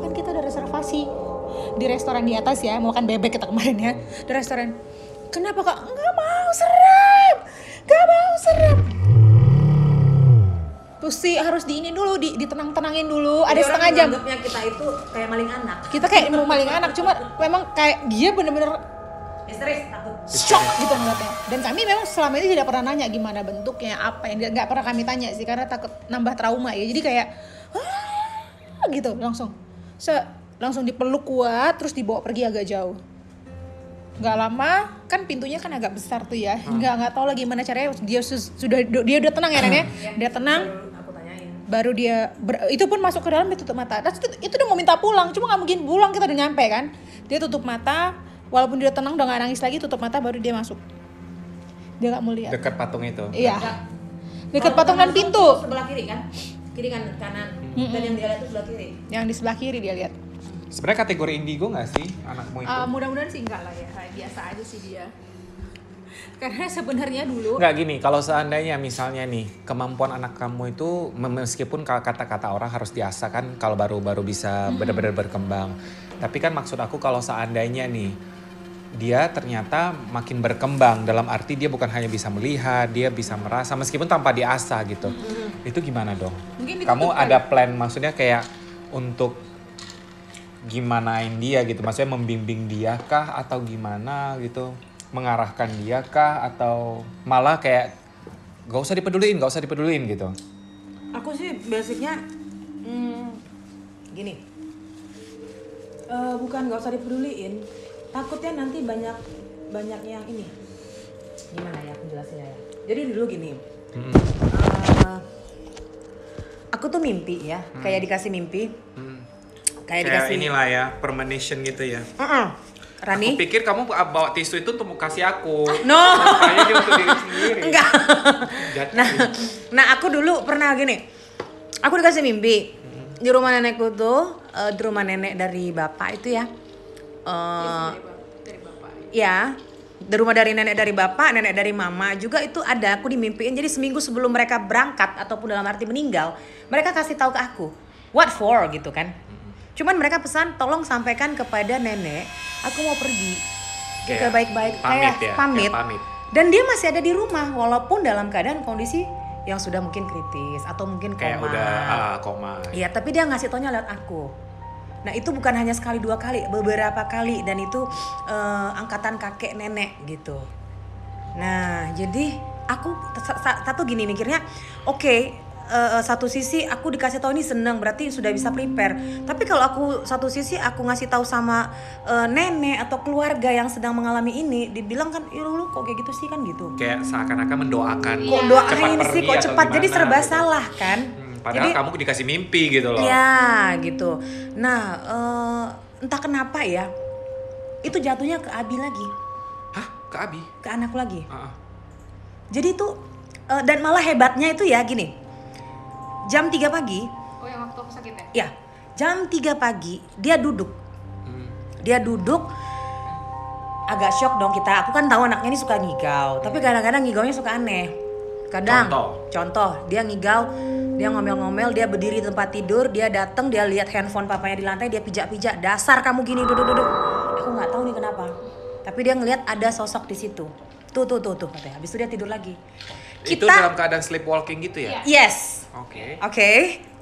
Kan kita udah reservasi di restoran di atas ya, mau makan bebek kita kemarin ya, di restoran. Kenapa kak? Nggak mau serem, nggak mau serem. Sih harus diini dulu, di, ditenang-tenangin dulu. Ada Jadi setengah orang jam. kita itu kayak maling anak. Kita kayak mau maling anak, cuma memang kayak dia bener-bener Histeris, takut. shock gitu ngeliatnya. Dan kami memang selama ini tidak pernah nanya gimana bentuknya, apa yang nggak pernah kami tanya sih karena takut nambah trauma ya. Jadi kayak "Ah," gitu langsung. Se langsung dipeluk kuat terus dibawa pergi agak jauh. Nggak lama kan pintunya kan agak besar tuh ya. Nggak nggak tahu lagi gimana caranya dia sudah dia udah tenang ya Ren ya. Dia tenang Baru dia ber- itu pun masuk ke dalam dia tutup mata. Terus itu, itu udah mau minta pulang cuma nggak mungkin pulang kita udah nyampe kan? Dia tutup mata walaupun dia tenang udah nggak nangis lagi tutup mata baru dia masuk. Dia nggak mau lihat. Dekat patung itu. iya. Dekat patung dan pintu. Sebelah kiri kan? Kiri kan kanan. Dan yang dia lihat tuh sebelah kiri. yang di sebelah kiri dia lihat. Sebenarnya kategori indigo nggak sih anakmu itu? Ah, mudah-mudahan sih enggak lah ya. Biasa aja sih dia karena sebenarnya dulu Nggak gini, kalau seandainya misalnya nih kemampuan anak kamu itu meskipun ka- kata-kata orang harus diasah kan kalau baru-baru bisa benar-benar berkembang. Tapi kan maksud aku kalau seandainya nih dia ternyata makin berkembang dalam arti dia bukan hanya bisa melihat, dia bisa merasa meskipun tanpa diasah gitu. Itu gimana dong? Mungkin Kamu ada plan maksudnya kayak untuk gimanain dia gitu maksudnya membimbing dia kah atau gimana gitu mengarahkan dia kah atau malah kayak gak usah dipeduliin gak usah dipeduliin gitu Aku sih basicnya hmm, gini. Eh, bukan nggak usah dipeduliin. Takutnya nanti banyak banyak yang ini. Gimana ya penjelasannya ya? Jadi dulu gini. eh, aku tuh mimpi ya, kayak dikasih mimpi. Kayak dikasih. ya premonition gitu ya Mm-mm. Rani? pikir kamu bawa tisu itu untuk kasih aku No. Dia untuk diri sendiri Enggak. Nah, nah aku dulu pernah gini. Aku dikasih mimpi di rumah nenekku tuh, eh, di rumah nenek dari bapak itu ya. Eh, ya, di rumah dari nenek dari bapak, nenek dari mama juga itu ada aku dimimpiin. Jadi seminggu sebelum mereka berangkat ataupun dalam arti meninggal, mereka kasih tahu ke aku, what for gitu kan. Cuman mereka pesan tolong sampaikan kepada nenek, aku mau pergi. Kayak Kayak baik-baik pamit kayak ya, pamit. kayak pamit. Dan dia masih ada di rumah walaupun dalam keadaan kondisi yang sudah mungkin kritis atau mungkin Kayak koma. udah ah, koma. Iya, tapi dia ngasih taunya lewat aku. Nah itu bukan hanya sekali dua kali, beberapa kali dan itu eh, angkatan kakek nenek gitu. Nah jadi aku sa- sa- satu gini mikirnya, oke eh, satu sisi aku dikasih tahu ini seneng berarti sudah bisa prepare. Tapi kalau aku satu sisi aku ngasih tahu sama eh, nenek atau keluarga yang sedang mengalami ini, dibilang kan, "Ih, lu kok kayak gitu sih kan gitu. Kayak seakan-akan mendoakan. Kok doain sih kok cepat jadi gimana serba gitu. salah kan? Hmm, padahal kamu dikasih mimpi gitu loh. Ya gitu. Nah eh, entah kenapa ya itu jatuhnya ke Abi lagi, Hah? Ke Abi? ke anakku lagi. Ah, ah. Jadi itu eh, dan malah hebatnya itu ya gini. Jam 3 pagi, Oh yang waktu aku sakit ya? ya jam 3 pagi dia duduk. Hmm. Dia duduk agak shock dong kita. Aku kan tahu anaknya ini suka ngigau, tapi kadang-kadang ngigaunya suka aneh. Kadang Contoh? contoh, dia ngigau, dia ngomel-ngomel, dia berdiri di tempat tidur, dia datang, dia lihat handphone papanya di lantai, dia pijak-pijak, dasar kamu gini duduk-duduk. Aku nggak tahu nih kenapa. Tapi dia ngelihat ada sosok di situ. Tuh tuh tuh tuh katanya. Habis itu dia tidur lagi. Itu dalam keadaan sleepwalking gitu ya? Yes. Oke. Oke,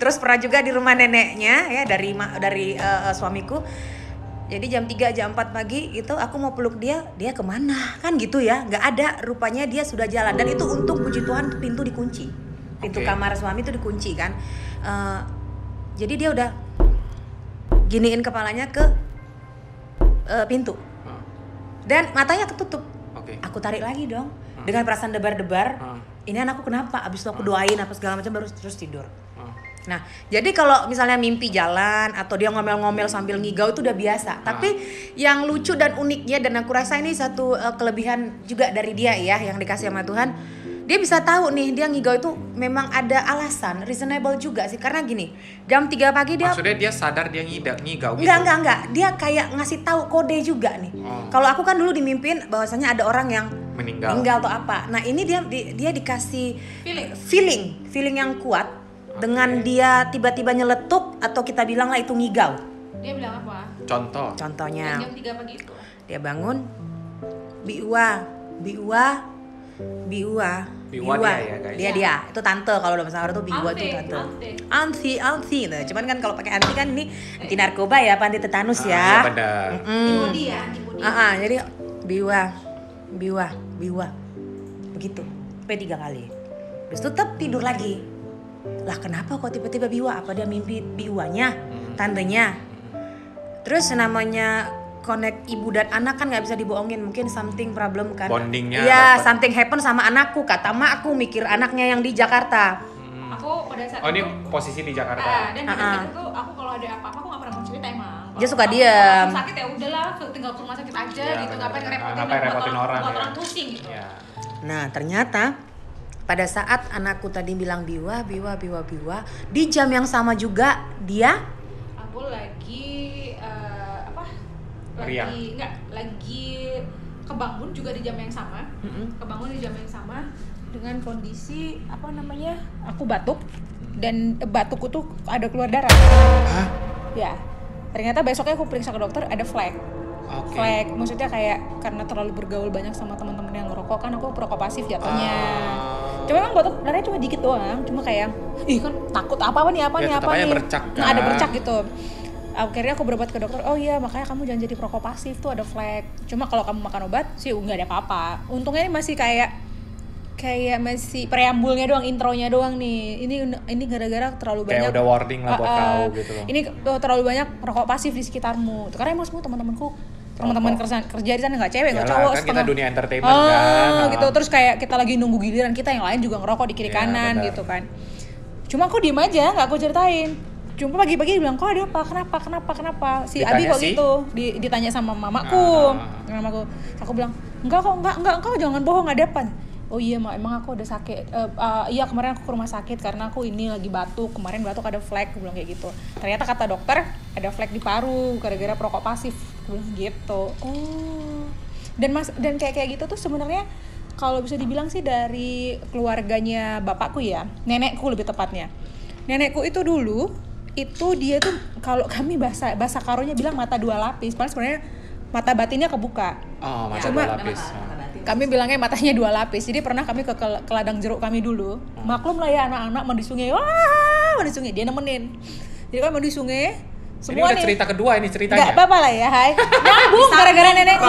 terus pernah juga di rumah neneknya ya dari dari eh, suamiku. Jadi jam 3 jam 4 pagi itu aku mau peluk dia, dia ke mana? Kan gitu ya, nggak ada. Rupanya dia sudah jalan dan itu untuk puji Tuhan pintu dikunci, pintu Oke. kamar suami itu dikunci kan. Eh, jadi dia udah giniin kepalanya ke eh, pintu dan matanya ketutup. Oke. Aku tarik lagi dong dengan perasaan debar-debar. Hmm. Ini anakku kenapa? Abis itu aku doain apa segala macam baru terus tidur. Ah. Nah, jadi kalau misalnya mimpi jalan atau dia ngomel-ngomel sambil ngigau itu udah biasa. Tapi yang lucu dan uniknya dan aku rasa ini satu eh, kelebihan juga dari dia ya yang dikasih sama Tuhan. Dia bisa tahu nih dia ngigau itu memang ada alasan, reasonable juga sih. Karena gini, jam 3 pagi dia Maksudnya dia sadar dia ngidap ngigau gitu? Enggak, enggak, enggak. Dia kayak ngasih tahu kode juga nih. Oh. Kalau aku kan dulu dimimpin bahwasanya ada orang yang Meninggal. meninggal atau apa. Nah, ini dia di- dia dikasih Feeling. feeling, feeling yang kuat dengan dia tiba-tiba nyeletuk atau kita bilang lah itu ngigau. Dia bilang apa? Contoh. Contohnya, Jam 3 pagi itu. dia bangun biua, biua, biua. Biua dia ya, guys. Dia dia, itu tante kalau udah bahasa Arab tuh biua Ante, itu tante. ante. Anti, anti. Nah, cuman kan kalau pakai anti kan ini anti narkoba ya, apa anti tetanus Ah, ya. iya benar. Mm. Antibody ya, antibody. Ah, ah, jadi biwa, biwa, biwa, begitu, sampai tiga kali. Terus tetap tidur lagi. Lah kenapa kok tiba-tiba biwa? Apa dia mimpi biwanya, tandanya? Terus namanya connect ibu dan anak kan nggak bisa dibohongin mungkin something problem kan Bondingnya Iya dapet. something happen sama anakku kata mak aku mikir anaknya yang di Jakarta Aku pada saat Oh ini posisi di Jakarta. Ah, dan pada ah. saat itu aku kalau ada apa-apa aku gak pernah mau cerita emang. Dia suka Kalau diam. aku sakit ya udahlah, tinggal ke rumah sakit aja Iya, gitu. Ngapain benar. ngerepotin, Ngapain buat repotin orang, buat ya. orang pusing gitu. Ya. Nah ternyata pada saat anakku tadi bilang biwa, biwa, biwa, biwa, di jam yang sama juga dia Aku lagi apa? Meriang. Lagi enggak, lagi kebangun juga di jam yang sama. Mm-mm. Kebangun di jam yang sama dengan kondisi apa namanya? Aku batuk dan batukku tuh ada keluar darah. Hah? Ya. Ternyata besoknya aku periksa ke dokter ada flek. Oke. Flek, maksudnya kayak karena terlalu bergaul banyak sama teman-teman yang ngerokok kan aku perokok pasif jatuhnya. Ah. Cuma emang batuk darahnya cuma dikit doang, cuma kayak ih kan takut apa apa nih apa Ya, nih apa nih. bercak, Nah, ada kan? bercak gitu. Akhirnya aku berobat ke dokter, oh iya makanya kamu jangan jadi perokok pasif tuh ada flek. Cuma kalau kamu makan obat sih nggak ada apa-apa. Untungnya ini masih kayak kayak masih preambulnya doang, intronya doang nih. Ini ini gara-gara terlalu banyak Kayak udah warning lah buat kau gitu loh. Ini oh, terlalu banyak perokok pasif di sekitarmu. Karena emang semua teman-temanku teman-teman kerja, kerja di sana nggak cewek nggak cowok kan kita setengah- dunia entertainment kan. Ah. gitu terus kayak kita lagi nunggu giliran kita yang lain juga ngerokok di kiri Iya, kanan gitu kan cuma aku diem aja nggak aku ceritain cuma pagi-pagi bilang kok ada apa? Kenapa? Kenapa? Kenapa? Si Abi Ditanya kok si? gitu Di- ditanya sama mamaku Ah. mamaku. Aku bilang enggak kok enggak enggak. Kau jangan bohong ada apa oh iya mak. Emang aku udah sakit. Eh, eh, iya kemarin aku ke rumah sakit karena aku ini lagi batuk. Kemarin batuk ada flek aku bilang kayak gitu. Ternyata kata dokter ada flek di paru gara-gara perokok pasif. Aku bilang gitu. Oh. Dan mas dan kayak kayak gitu tuh sebenarnya kalau bisa dibilang sih dari keluarganya bapakku ya nenekku lebih tepatnya. Nenekku itu dulu itu dia tuh kalau kami bahasa bahasa karonya bilang mata dua lapis padahal sebenarnya mata batinnya kebuka Oh, macam Cuma- dua lapis. Batin? kami bilangnya matanya dua lapis jadi pernah kami ke, ke, ke ladang jeruk kami dulu maklum lah ya anak-anak mandi sungai wah mandi sungai dia nemenin jadi kan mandi sungai Ini semua udah nih cerita kedua ini ceritanya. apa-apa lah ya, hai. Nyambung gara-gara nenekku.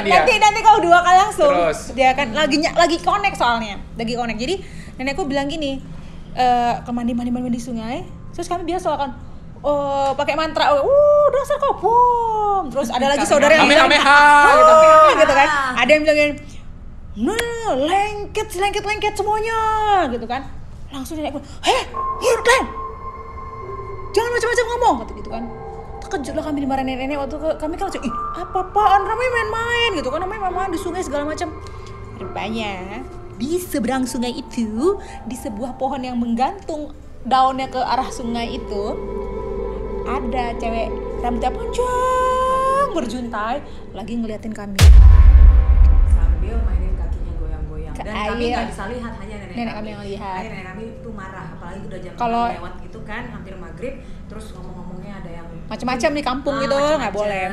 Dia. Nanti nanti kau dua kali langsung. Terus? Dia kan lagi lagi connect soalnya, lagi connect. Jadi nenekku bilang gini, eh ke mandi mandi mandi di sungai. Terus kami biasa kan, oh pakai mantra, uh dasar kau bom. Terus ada lagi saudara yang bilang, ame ha gitu. "Ah," gitu kan. Ada yang bilangin, nah lengket lengket lengket semuanya, gitu kan. Langsung nenekku, heh, hidup kalian, jangan macam-macam ngomong kata gitu kan terkejut lah kami dimarahin nenek-nenek waktu ke, kami kan langsung ih apa apaan ramai main-main gitu kan namanya main-main di sungai segala macam rupanya di seberang sungai itu di sebuah pohon yang menggantung daunnya ke arah sungai itu ada cewek rambutnya panjang berjuntai lagi ngeliatin kami sambil mainin kakinya goyang-goyang dan kami air. nggak bisa lihat hanya nenek, Nenek kami yang lihat. Nenek kami itu marah apalagi udah jam enam lewat gitu kan hampir maghrib terus ngomong-ngomongnya ada yang Macem-macem di kampung Ah, gitu, nggak boleh.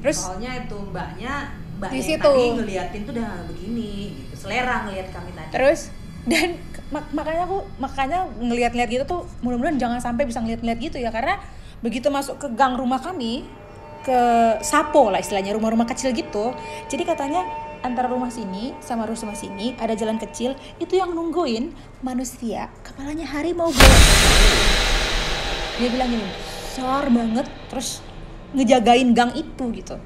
Terus- soalnya itu mbaknya mbak Di situ. tadi ngeliatin tuh udah begini gitu selera ngeliat kami tadi terus dan mak- makanya aku makanya ngelihat-ngelihat gitu tuh mudah-mudahan jangan sampai bisa ngelihat-ngelihat gitu ya karena begitu masuk ke gang rumah kami ke sapo lah istilahnya rumah-rumah kecil gitu jadi katanya antara rumah sini sama rumah sini ada jalan kecil itu yang nungguin manusia kepalanya harimau. Bolong dia bilang gini besar banget terus ngejagain gang itu gitu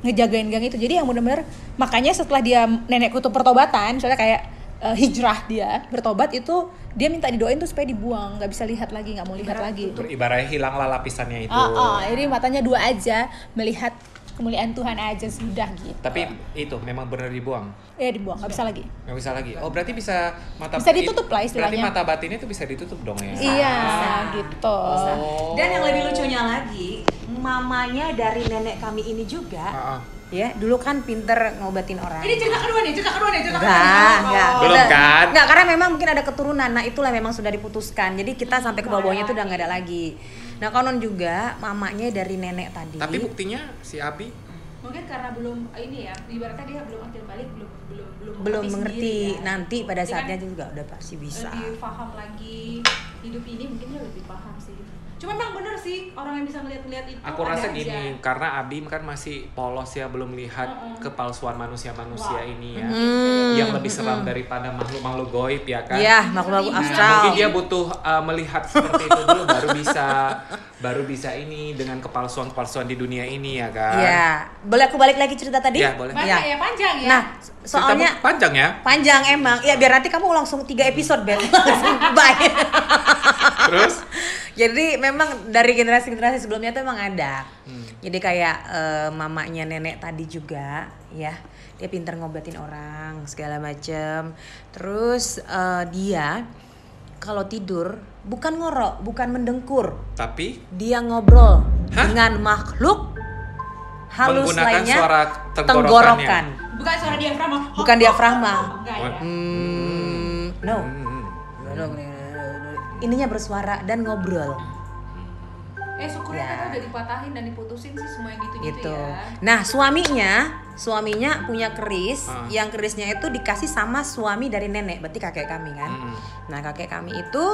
ngejagain gang itu. Jadi yang benar-benar makanya setelah dia nenekku tuh pertobatan misalnya kayak eh, hijrah dia bertobat itu dia minta didoain tuh supaya dibuang nggak bisa lihat lagi nggak mau lihat lagi Ibaratnya hilanglah lapisannya itu. ah ah, jadi matanya dua aja melihat kemuliaan Tuhan aja sudah gitu Tapi itu memang benar dibuang. ya dibuang nggak bisa lagi Nggak bisa lagi. Oh, berarti bisa mata Bisa ditutup lah Berarti istilahnya. mata batinnya itu bisa ditutup dong ya. iya Bisa. gitu Bisa. Oh. dan yang lebih lucunya lagi mamanya dari nenek kami ini juga Ah, ah. Ya dulu kan pinter ngobatin orang ini cerita kedua nih cerita kedua nih cerita kedua Enggak. Oh. Belum kan? Enggak, karena memang mungkin ada keturunan. Nah, itulah memang sudah diputuskan. Jadi kita sampai ke bawahnya itu udah nggak ada lagi. Nah, konon juga mamanya dari nenek tadi. Tapi buktinya si Abi mungkin karena belum ini ya ibaratnya dia belum akil balik belum belum belum belum sendiri mengerti. ya. Nanti pada Dia saatnya kan juga udah pasti bisa. lebih paham lagi hidup ini mungkin dia lebih paham sih cuma emang bener sih orang yang bisa ngeliat-ngeliat itu Aku rasa aja. gini, karena Abi kan masih polos ya, belum lihat Mm-mm. kepalsuan manusia-manusia Wow. ini ya. Hmm, Yang lebih seram daripada makhluk-makhluk goib ya kan. Iya, makhluk-makhluk Nah, Nah, astral. mungkin dia butuh uh, melihat seperti itu dulu baru bisa baru bisa ini dengan kepalsuan-kepalsuan di dunia ini ya kan. Iya. Boleh aku balik lagi cerita tadi? Iya, boleh. banyak ya panjang ya Nah, Cerita soalnya panjang ya. panjang emang. Ya biar nanti kamu langsung tiga episode, Ben. Bye. Terus Jadi memang dari generasi-generasi sebelumnya tuh emang ada. Hmm. Jadi kayak eh, mamanya nenek tadi juga, ya dia pintar ngobatin orang segala macem. Terus eh, dia kalau tidur bukan ngorok, bukan mendengkur, tapi dia ngobrol Hah? dengan makhluk halus Menggunakan lainnya suara tenggorokan. bukan suara diafragma Bukan diafragma. Hmm, no. Hmm. No. Ininya bersuara dan ngobrol. Eh syukurnya Ya. udah dipatahin dan diputusin sih semua yang gitu-gitu gitu. ya Nah, suaminya, suaminya punya keris, Ah. yang kerisnya itu dikasih sama suami dari nenek, berarti kakek kami kan. Mm-mm. Nah, kakek kami itu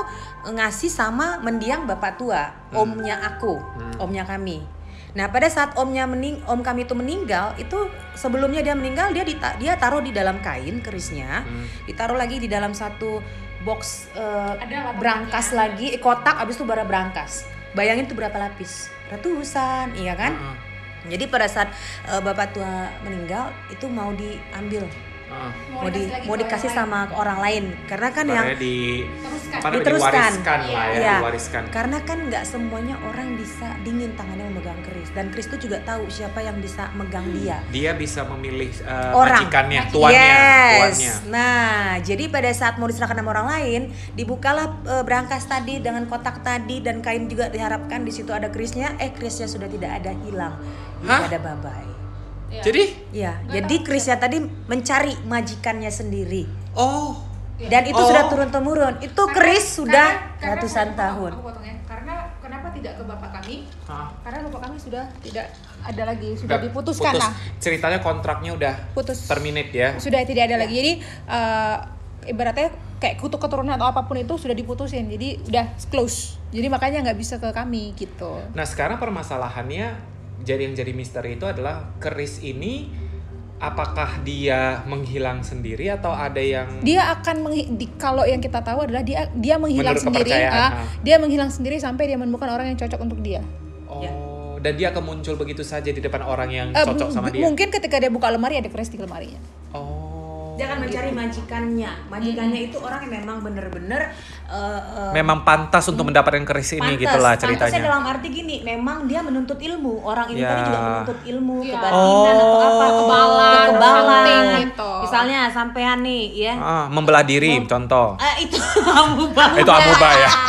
ngasih sama mendiang bapak tua, Hmm. omnya aku, Hmm. omnya kami. Nah, pada saat omnya mening, om kami itu meninggal, itu sebelumnya dia meninggal dia dita- dia taruh di dalam kain kerisnya, Hmm. ditaruh lagi di dalam satu box eh, Ada berangkas lagi, eh, kotak, abis itu bara berangkas. Bayangin tuh berapa lapis? Ratusan, iya kan? Ah, Jadi pada saat eh, bapak tua meninggal itu mau diambil, ah. mau, di, mau dikasih orang sama ke orang lain, karena kan yang Ibaratnya di Teruskan. apa namanya, Diteruskan. diwariskan lah ya, Iya. diwariskan. karena kan nggak semuanya orang bisa dingin tangannya memegang keris dan keris itu juga tahu siapa yang bisa megang dia. Dia bisa memilih uh, Orang. majikannya, tuannya, yes. tuannya. Nah, jadi pada saat mau diserahkan sama orang lain, dibukalah eh, berangkas tadi dengan kotak tadi dan kain juga diharapkan di situ ada kerisnya. Eh, kerisnya sudah tidak ada hilang. Hah? ada babai. Jadi, Iya, jadi Chris ya tadi mencari majikannya sendiri. oh, Dan itu Oh. sudah turun temurun. Itu Karena- Chris sudah karena- karena ratusan aku- tahun. Aku potong ya. Karena kenapa tidak ke bapak kami? Ah. Karena bapak kami sudah tidak ada lagi, sudah udah diputuskan putus. lah. Ceritanya kontraknya udah Putus. terminate ya. Sudah tidak ada lagi. Jadi eh, ibaratnya kayak kutu keturunan atau apa pun itu sudah diputusin. Jadi udah close. Jadi makanya nggak bisa ke kami gitu. Nah sekarang permasalahannya jadi yang jadi misteri itu adalah keris ini apakah dia menghilang sendiri atau ada yang Dia akan menghi- di, kalau yang kita tahu adalah dia dia menghilang sendiri. ah, ah. dia menghilang sendiri sampai dia menemukan orang yang cocok untuk dia. oh Ya. dan dia akan muncul begitu saja di depan orang yang Eh, cocok m- sama dia. Mungkin ketika dia buka lemari ada keris di lemarinya. Oh. Dia akan mencari majikannya. Majikannya itu orang yang memang bener-bener eh, eh, Memang pantas untuk mendapatkan keris ini pantas. gitulah Pantasnya ceritanya. dalam arti gini, memang dia menuntut ilmu. Orang ini Ya. tadi juga menuntut ilmu, Ya. kebatinan atau apa, Oh. kekebalan, Kekebalan, kekebalan. gitu. Misalnya sampean nih, ya. Ah, membelah diri contoh. Eh, itu amuba. Itu amuba ya.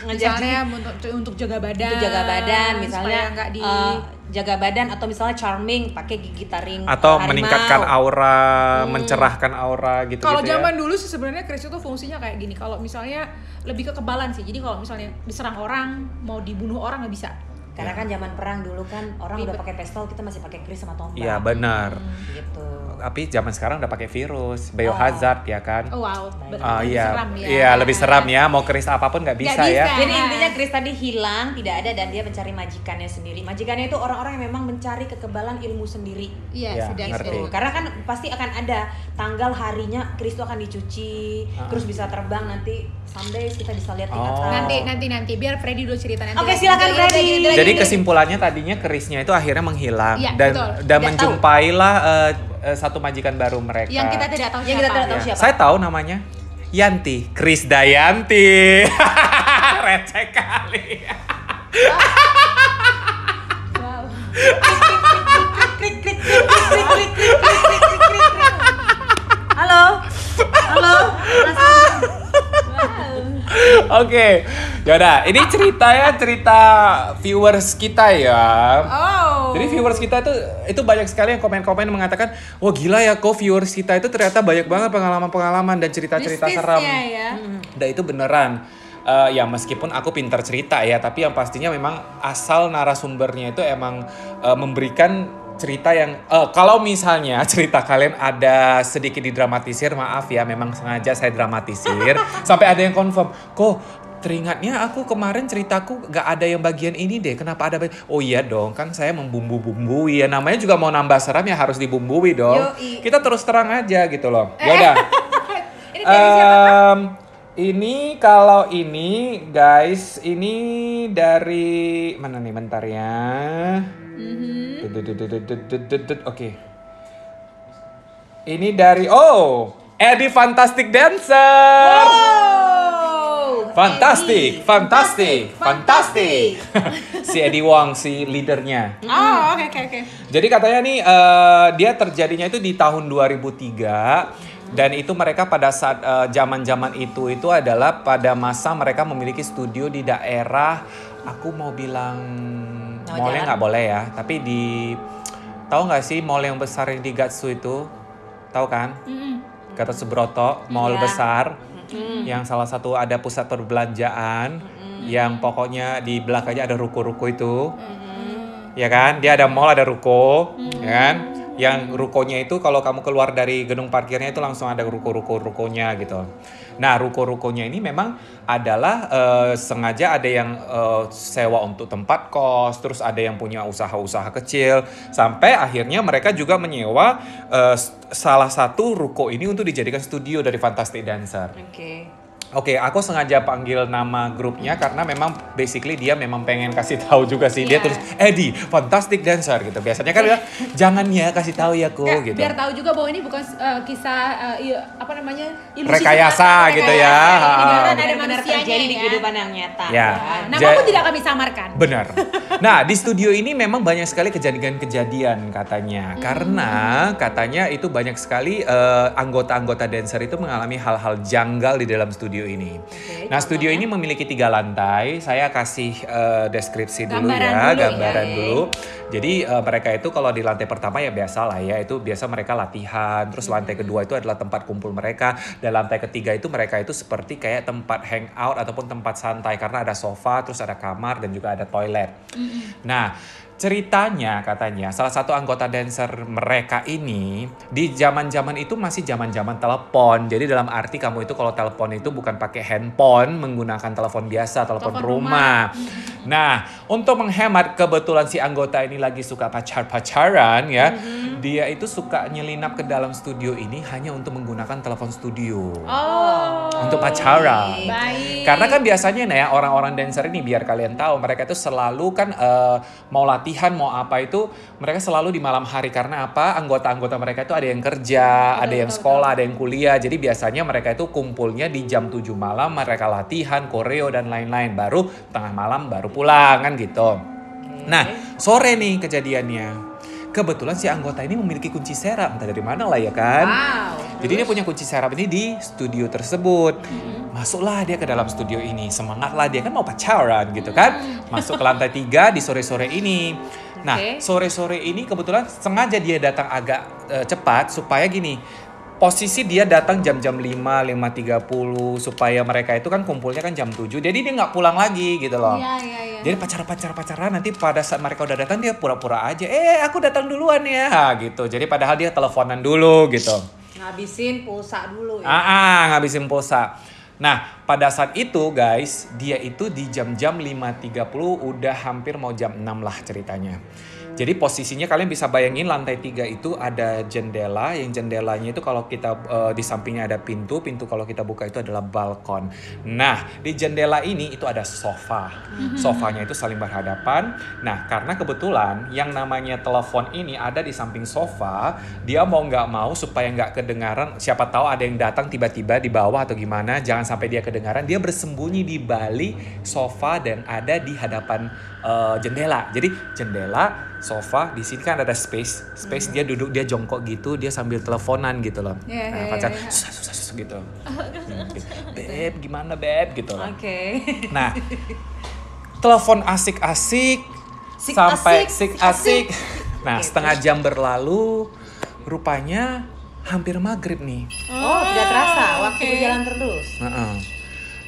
Ngejar Misalnya untuk untuk jaga badan. untuk jaga badan misalnya nggak di eh, jaga badan atau misalnya charming pakai gigi taring Atau harimau. meningkatkan aura, mencerahkan aura gitu kalau gitu ya. zaman dulu sih sebenarnya keris itu fungsinya kayak gini. Kalau misalnya lebih kekebalan sih. Jadi kalau misalnya diserang orang, mau dibunuh orang nggak bisa. Karena kan zaman perang dulu kan orang udah pakai pistol kita masih pakai keris sama tombak Iya benar. gitu Tapi zaman sekarang udah pakai virus, biohazard ya kan. Oh wow, betul. Ah iya, Seram ya. iya lebih seram ya. Mau keris apa pun nggak bisa, Nggak ya. bisa. jadi intinya Chris tadi hilang tidak ada dan dia mencari majikannya sendiri majikannya itu orang-orang yang memang mencari kekebalan ilmu sendiri Iya, Ya, sudah ngerti. Tuh, karena kan pasti akan ada tanggal harinya Chris itu akan dicuci Ah. terus bisa terbang nanti someday kita bisa lihat di Oh. Nanti nanti nanti biar Freddy dulu cerita nanti. Oke, silakan, Gini, gini, Freddy. gini, Jadi gini. kesimpulannya tadinya kerisnya itu akhirnya menghilang Iya, dan betul. dan Tidak menjumpailah eh, satu majikan baru mereka. yang kita tidak tahu Yang kita siapa. tidak tahu Ya, siapa? Saya tahu namanya Yanti, Kris Dayanti. Receh kali. Wow. krik. halo halo Oke, yaudah. Ini cerita ya cerita viewers kita ya. Oh. Jadi viewers kita itu itu banyak sekali yang komen-komen mengatakan, wah gila ya kok viewers kita itu ternyata banyak banget pengalaman-pengalaman dan cerita-cerita seram. Ya. Dan itu beneran. Eh, ya meskipun aku pintar cerita ya, tapi yang pastinya memang asal narasumbernya itu emang eh, memberikan cerita yang eh, kalau misalnya cerita kalian ada sedikit didramatisir, maaf ya, memang sengaja saya dramatisir sampai ada yang confirm, kok teringatnya aku kemarin ceritaku gak ada yang bagian ini deh, kenapa ada? bag-" Oh iya dong, kan saya membumbu-bumbui ya, namanya juga mau nambah seram ya harus dibumbui dong. Yoi. Kita terus terang aja gitu loh. Ya udah. Ini dari siapa? Em, ini kalau ini guys, ini dari mana nih bentar ya. Mhm. Oke. Ini dari oh, Eddie Fantastic Dancer. Wow. Fantastic, fantastik. fantastic, fantastic. si Eddie Wong si leadernya. Oh, oke okay, oke okay, oke. Okay. Jadi katanya nih uh, dia terjadinya itu di tahun 2003 dan itu mereka pada saat eh, zaman-zaman itu itu adalah pada masa mereka memiliki studio di daerah aku mau bilang Nama mallnya nggak boleh ya tapi di tahu nggak sih mall yang besar yang di Gatsu itu? Tahu kan? Kata Subroto mall Iya. besar yang salah satu ada pusat perbelanjaan yang pokoknya di belakangnya ada ruko-ruko itu. Ya kan? Dia ada mall ada ruko ya kan yang rukonya itu kalau kamu keluar dari gedung parkirnya itu langsung ada ruko-ruko rukonya gitu. Nah ruko-rukonya ini memang adalah eh, sengaja ada yang eh, sewa untuk tempat kos terus ada yang punya usaha-usaha kecil. Sampai akhirnya mereka juga menyewa s- salah satu ruko ini untuk dijadikan studio dari Fantastic Dancer. Oke Oke, aku sengaja panggil nama grupnya karena memang basically dia memang pengen kasih tahu juga sih. Dia Iya. tulis Eddie, fantastic dancer gitu. Biasanya kan dia jangan ya kasih tahu ya kok Nggak, gitu. Biar tahu juga bahwa ini bukan uh, kisah uh, apa namanya ilusi Rekayasa gitu rekayasa. ya. Ini beneran ada manusianya terjadi di ya. kehidupan yang nyata Ya. Nah, Ja- Namamu tidak kami samarkan. Benar. Nah, di studio ini memang banyak sekali kejadian-kejadian katanya. Hmm. Karena katanya itu banyak sekali eh, anggota-anggota dancer itu mengalami hal-hal janggal di dalam studio studio ini. Oke, nah, studio ini memiliki tiga lantai. Saya kasih eh, deskripsi dulu Gambaran ya, dulu, gambaran ya. dulu. Jadi eh, mereka itu kalau di lantai pertama ya biasa lah ya, itu biasa mereka latihan. Terus lantai kedua itu adalah tempat kumpul mereka. Dan lantai ketiga itu mereka itu seperti kayak tempat hangout ataupun tempat santai karena ada sofa, terus ada kamar dan juga ada toilet. Nah, ceritanya katanya salah satu anggota dancer mereka ini di zaman-zaman itu masih zaman-zaman telepon. Jadi dalam arti kamu itu kalau telepon itu bukan pakai handphone, menggunakan telepon biasa, telepon Telepon rumah. Nah, untuk menghemat kebetulan si anggota ini lagi suka pacar-pacaran ya. Dia itu suka nyelinap ke dalam studio ini hanya untuk menggunakan telepon studio. Oh. Untuk pacaran. Baik. Karena kan biasanya nih ya orang-orang dancer ini biar kalian tahu mereka itu selalu kan eh, mau latihan mau apa itu mereka selalu di malam hari karena apa anggota-anggota mereka itu ada yang kerja, ada yang sekolah, ada yang kuliah. Jadi biasanya mereka itu kumpulnya di jam 7 malam mereka latihan, koreo dan lain-lain. Baru tengah malam baru pulang kan gitu. Nah, sore nih kejadiannya. Kebetulan si anggota ini memiliki kunci serap, entah dari mana lah ya kan. Wow. Jadi dia punya kunci serap ini di studio tersebut. Masuklah dia ke dalam studio ini. Semangatlah dia kan mau pacaran gitu kan. Masuk ke lantai tiga di sore-sore ini. Nah, Oke. sore-sore ini kebetulan sengaja dia datang agak eh, cepat supaya gini. Posisi dia datang jam-jam 5, 5.30 supaya mereka itu kan kumpulnya kan jam 7. Jadi dia nggak pulang lagi gitu loh. Iya, iya, iya. Jadi pacar-pacar-pacaran nanti pada saat mereka udah datang dia pura-pura aja, eh aku datang duluan ya, Ha, gitu. Jadi padahal dia teleponan dulu gitu. Ngabisin pulsa dulu ya. Ah, ah, ngabisin pulsa. Nah, pada saat itu guys, dia itu di jam-jam 5.30 udah hampir mau jam 6 lah ceritanya. Jadi posisinya kalian bisa bayangin lantai tiga itu ada jendela, yang jendelanya itu kalau kita eh, di sampingnya ada pintu, pintu kalau kita buka itu adalah balkon. Nah, di jendela ini itu ada sofa. Sofanya itu saling berhadapan. Nah, karena kebetulan yang namanya telepon ini ada di samping sofa, dia mau nggak mau supaya nggak kedengaran, siapa tahu ada yang datang tiba-tiba di bawah atau gimana, jangan sampai dia kedengaran, dia bersembunyi di balik sofa dan ada di hadapan eh, jendela. Jadi jendela, sofa, di sini kan ada space, space dia duduk dia jongkok gitu, dia sambil teleponan gitu loh. Iya, nah, iya, pacar iya. susah susah susah gitu. Hmm, gitu. Beb, gimana beb gitu loh. Oke. Nah, telepon asik-asik Sik sampai asik, sik sik asik. asik. Nah, Oke, setengah jam berlalu, rupanya hampir maghrib nih. Oh, tidak terasa waktu oke. berjalan terus. Heeh.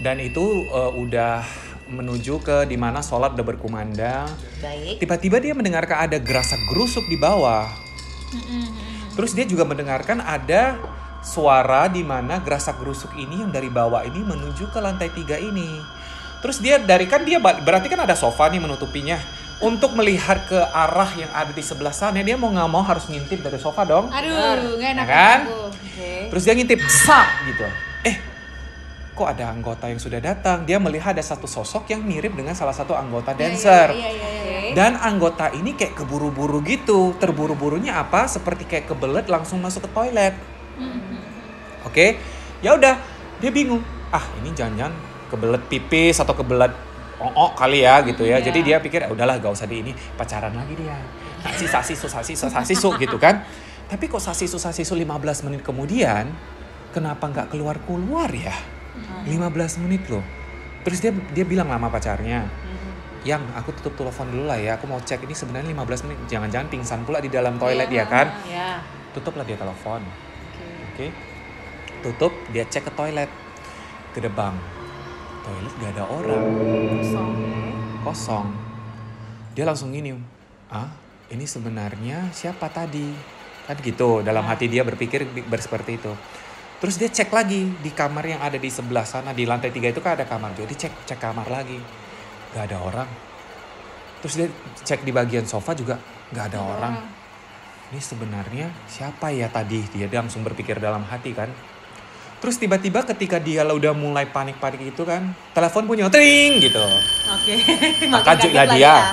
Dan itu eh, udah menuju ke di mana sholat udah berkumandang. Baik. Tiba-tiba dia mendengarkan ada gerasak gerusuk di bawah. Terus dia juga mendengarkan ada suara di mana gerasak gerusuk ini yang dari bawah ini menuju ke lantai tiga ini. Terus dia dari kan dia berarti kan ada sofa nih menutupinya. Untuk melihat ke arah yang ada di sebelah sana dia mau nggak mau harus ngintip dari sofa dong. Aduh, nggak enak Ya kan? aku. Oke. Terus dia ngintip sak gitu. Eh, kok ada anggota yang sudah datang? Dia melihat ada satu sosok yang mirip dengan salah satu anggota dancer. Iya, iya, iya, iya. Oke. Dan anggota ini kayak keburu-buru gitu. Terburu-burunya apa? Seperti kayak kebelet langsung masuk ke toilet. Oke. Ya udah, dia bingung. Ah, ini jangan-jangan kebelet pipis atau kebelet oo kali ya gitu ya. Iya. Jadi dia pikir "Ah, udahlah gak usah di ini pacaran lagi dia. Sasi sasi su sasi su sasi su gitu kan. Tapi kok sasi su sasi su 15 menit kemudian kenapa nggak keluar-keluar ya? 15 menit loh. Terus dia dia bilang sama pacarnya, yang aku tutup telepon dulu lah ya, aku mau cek ini sebenarnya 15 menit, jangan-jangan pingsan pula di dalam toilet ya kan? Ya. Tutuplah dia telepon, Oke. oke? Tutup, dia cek ke toilet, gedebang, toilet gak ada orang, Kosong. kosong. Dia langsung gini, ah ini sebenarnya siapa tadi? Kan gitu, dalam hati dia berpikir ber- seperti itu. Terus dia cek lagi di kamar yang ada di sebelah sana, di lantai tiga itu kan ada kamar juga. Dia cek, cek kamar lagi, gak ada orang. Terus dia cek di bagian sofa juga gak ada orang. Ini sebenarnya siapa ya tadi? Dia, dia langsung berpikir dalam hati kan. Terus tiba-tiba ketika dia udah mulai panik-panik itu kan, telepon punya tring gitu. Oke. Tak Makin kaget lah dia. ya.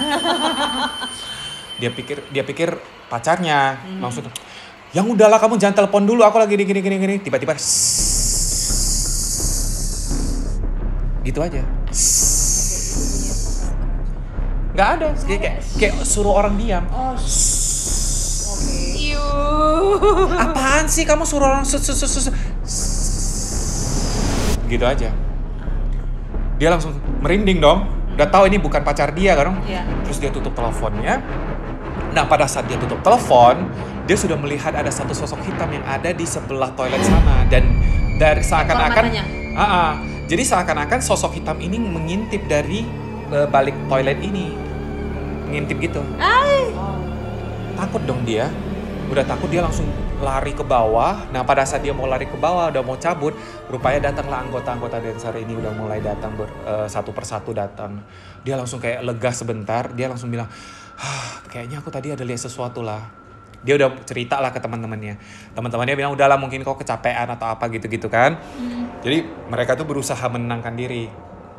Dia pikir dia pikir pacarnya langsung yang udahlah kamu jangan telepon dulu. Aku lagi di gini gini gini. Tiba-tiba gitu aja. Nggak ada. Kayak, kayak suruh orang diam. Oh. Apaan sih? Kamu suruh orang sus sus sus gitu aja. Dia langsung merinding dong. Udah tahu ini bukan pacar dia kan Iya. terus dia tutup teleponnya. Nah pada saat dia tutup telepon dia sudah melihat ada satu sosok hitam yang ada di sebelah toilet sana dan dari seakan-akan? Ah, ah. jadi seakan-akan sosok hitam ini mengintip dari eh, balik toilet ini. Ngintip gitu. Takut dong dia. Udah takut dia langsung lari ke bawah. Nah pada saat dia mau lari ke bawah udah mau cabut rupanya datanglah anggota-anggota dancer ini udah mulai datang ber- eh, satu persatu datang. Dia langsung kayak lega sebentar. Dia langsung bilang "Hah, kayaknya aku tadi ada lihat sesuatu lah dia udah cerita lah ke teman-temannya. Teman-temannya bilang udahlah mungkin kau kecapean atau apa gitu-gitu kan. Jadi mereka tuh berusaha menenangkan diri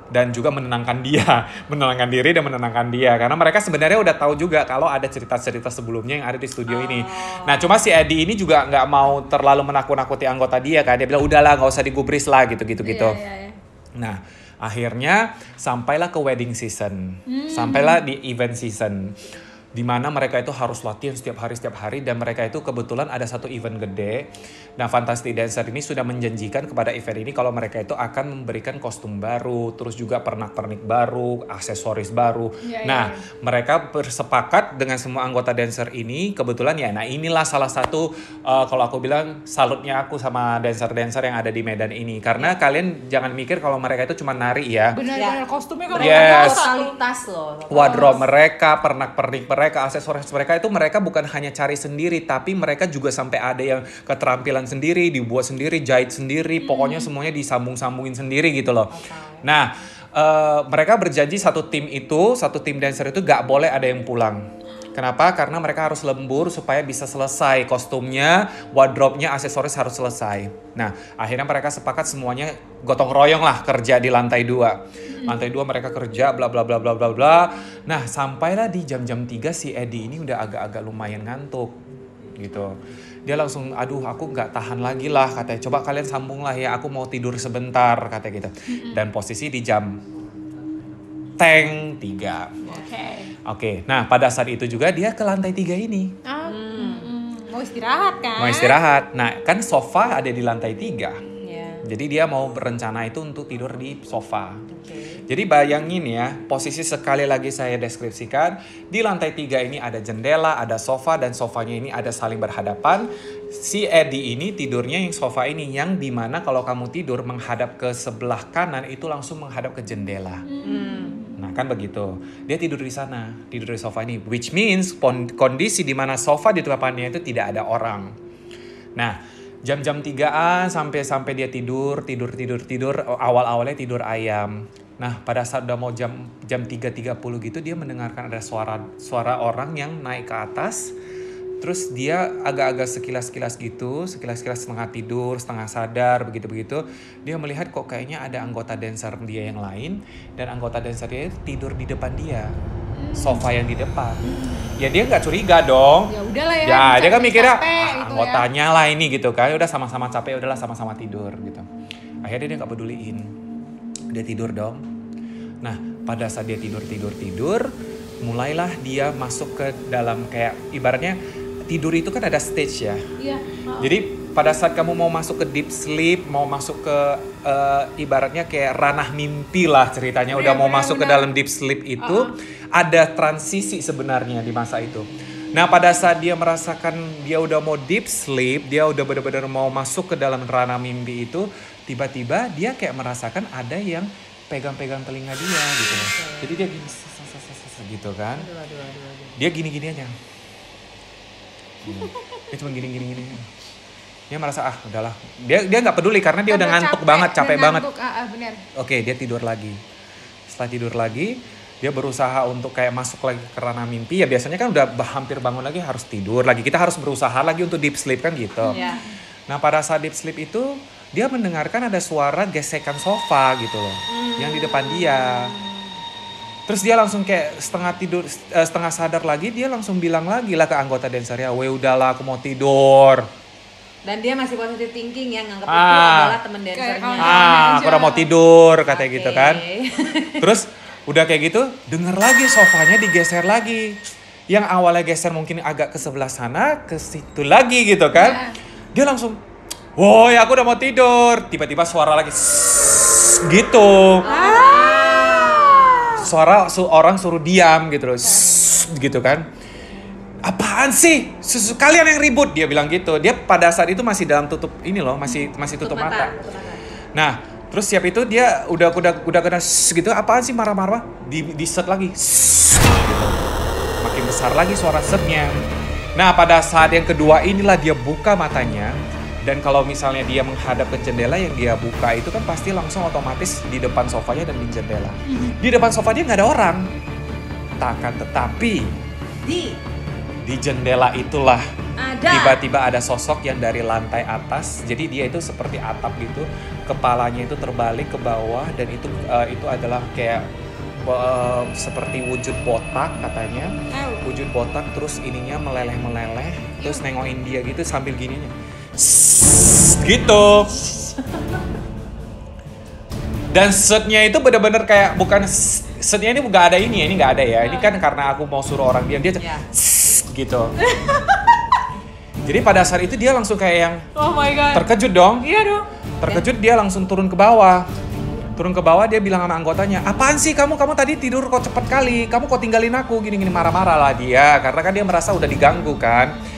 dan juga menenangkan dia, menenangkan diri dan menenangkan dia. Karena mereka sebenarnya udah tahu juga kalau ada cerita-cerita sebelumnya yang ada di studio ini. Nah cuma si Eddie ini juga nggak mau terlalu menakut-nakuti anggota dia kan. Dia bilang udahlah nggak usah digubris lah gitu-gitu gitu. Iya, iya, iya. Nah akhirnya sampailah ke wedding season, sampailah di event season di mana mereka itu harus latihan setiap hari setiap hari dan mereka itu kebetulan ada satu event gede. Nah, Fantastic Dancer ini sudah menjanjikan kepada event ini kalau mereka itu akan memberikan kostum baru, terus juga pernak-pernik baru, aksesoris baru. Iya, nah, mereka bersepakat dengan semua anggota dancer ini kebetulan ya. Nah, inilah salah satu uh, kalau aku bilang salutnya aku sama dancer-dancer yang ada di Medan ini karena kalian jangan mikir kalau mereka itu cuma nari ya. Benar-benar kostumnya kalau Yes. totalitas loh Wardrobe mereka, pernak-pernik mereka, aksesoris mereka itu mereka bukan hanya cari sendiri, tapi mereka juga sampai ada yang keterampilan sendiri, dibuat sendiri, jahit sendiri, pokoknya semuanya disambung-sambungin sendiri gitu loh. Nah, eh, mereka berjanji satu tim itu, satu tim dancer itu gak boleh ada yang pulang. Kenapa? Karena mereka harus lembur supaya bisa selesai kostumnya, wardrobe-nya, aksesoris harus selesai. Nah, akhirnya mereka sepakat semuanya gotong royong lah kerja di lantai dua. Lantai dua mereka kerja, bla bla bla bla bla bla. Nah, sampailah di jam-jam 3 si Eddie ini udah agak-agak lumayan ngantuk gitu. Dia langsung, aduh aku nggak tahan lagi lah katanya. Coba kalian sambung lah ya, aku mau tidur sebentar katanya gitu. Dan posisi di jam tank 3. Oke. Oke, nah pada saat itu juga dia ke lantai tiga ini Ah, mm, mau istirahat kan? mau istirahat. Nah kan sofa ada di lantai tiga, ya jadi dia mau berencana itu untuk tidur di sofa. oke Jadi bayangin ya, posisi sekali lagi saya deskripsikan di lantai tiga ini ada jendela, ada sofa dan sofanya ini ada saling berhadapan. Si Eddie ini tidurnya yang sofa ini yang di mana kalau kamu tidur menghadap ke sebelah kanan itu langsung menghadap ke jendela. Nah kan begitu. Dia tidur di sana, tidur di sofa ini. Which means kondisi di mana sofa di depannya itu tidak ada orang. Nah jam-jam 3an sampai sampai dia tidur, tidur, tidur, tidur. Awal-awalnya tidur ayam. Nah pada saat udah mau jam jam 3.30 gitu dia mendengarkan ada suara suara orang yang naik ke atas. Terus dia agak-agak sekilas-kilas gitu, sekilas-kilas setengah tidur, setengah sadar, begitu-begitu. Dia melihat kok kayaknya ada anggota dancer dia yang lain, dan anggota dancer dia tidur di depan dia. Sofa yang di depan. Ya dia nggak curiga dong. Ya udahlah ya. Ya, dia kan capek mikirnya gitu ah, ya." anggotanya lah ini gitu kan. Udah sama-sama capek, udahlah sama-sama tidur gitu. Akhirnya dia nggak peduliin. Dia tidur dong. Nah, pada saat dia tidur tidur tidur, mulailah dia masuk ke dalam kayak ibaratnya tidur itu kan ada stage ya. Iya. Jadi pada saat kamu mau masuk ke deep sleep, mau masuk ke eh, ibaratnya kayak ranah mimpi lah ceritanya, udah Benar, mau benar, masuk ke benar. dalam deep sleep itu ada transisi sebenarnya di masa itu. Nah pada saat dia merasakan dia udah mau deep sleep, dia udah benar-benar mau masuk ke dalam ranah mimpi itu, tiba-tiba dia kayak merasakan ada yang pegang-pegang telinga dia gitu. Jadi dia gini gitu kan. Dia gini-gini aja. Gini. Dia cuma gini-gini gini. Dia merasa ah udahlah. Dia dia nggak peduli karena dia udah Karena ngantuk capek, banget, udah capek banget. ngantuk, ah, benar. Oke, dia tidur lagi. Setelah tidur lagi, dia berusaha untuk kayak masuk lagi ke ranah mimpi. Ya biasanya kan udah hampir bangun lagi harus tidur lagi. Kita harus berusaha lagi untuk deep sleep kan gitu. ya Nah pada saat deep sleep itu dia mendengarkan ada suara gesekan sofa gitu loh, yang di depan dia. Terus dia langsung kayak setengah tidur, eh, setengah sadar lagi, dia langsung bilang lagi lah ke anggota dancernya, weh udahlah aku mau tidur. dan dia masih positive thinking yang nganggap itu Ah. adalah temen dancernya Ah, aku udah mau tidur, katanya gitu kan. Terus udah kayak gitu, denger lagi sofanya digeser lagi. Yang awalnya geser mungkin agak ke sebelah sana, ke situ lagi gitu kan. Dia langsung, woi aku udah mau tidur. Tiba-tiba suara lagi, gitu. Suara su- orang suruh diam gitu loh. "Sss," gitu kan. Apaan sih? Susu kalian yang ribut dia bilang gitu. Dia pada saat itu masih dalam tutup ini loh, masih masih tutup, mata. Nah, terus siap itu dia udah udah udah kena "Sss," gitu. Apaan sih marah-marah? Di di set lagi. "Sss," gitu. Makin besar lagi suara setnya. Nah, pada saat yang kedua inilah dia buka matanya dan kalau misalnya dia menghadap ke jendela yang dia buka itu kan pasti langsung otomatis di depan sofanya dan di jendela. Di depan sofa dia nggak ada orang. Takkan tetapi Di di jendela itulah ada. tiba-tiba ada sosok yang dari lantai atas. Jadi dia itu seperti atap gitu. Kepalanya itu terbalik ke bawah dan itu eh, itu adalah kayak eh, seperti wujud botak katanya. Wujud botak terus ininya meleleh meleleh terus nengokin dia gitu sambil gininya gitu. Dan setnya itu bener-bener kayak bukan setnya ini nggak ada ini ya ini nggak ada ya. Ini kan karena aku mau suruh orang diam dia Ya. "Sss," gitu. Jadi pada saat itu dia langsung kayak yang Oh my god. terkejut dong. Iya dong. terkejut dia langsung turun ke bawah. Turun ke bawah dia bilang sama anggotanya apaan sih kamu? Kamu tadi tidur kok cepet kali? Kamu kok tinggalin aku? Gini gini marah-marah lah dia. Karena kan dia merasa udah diganggu kan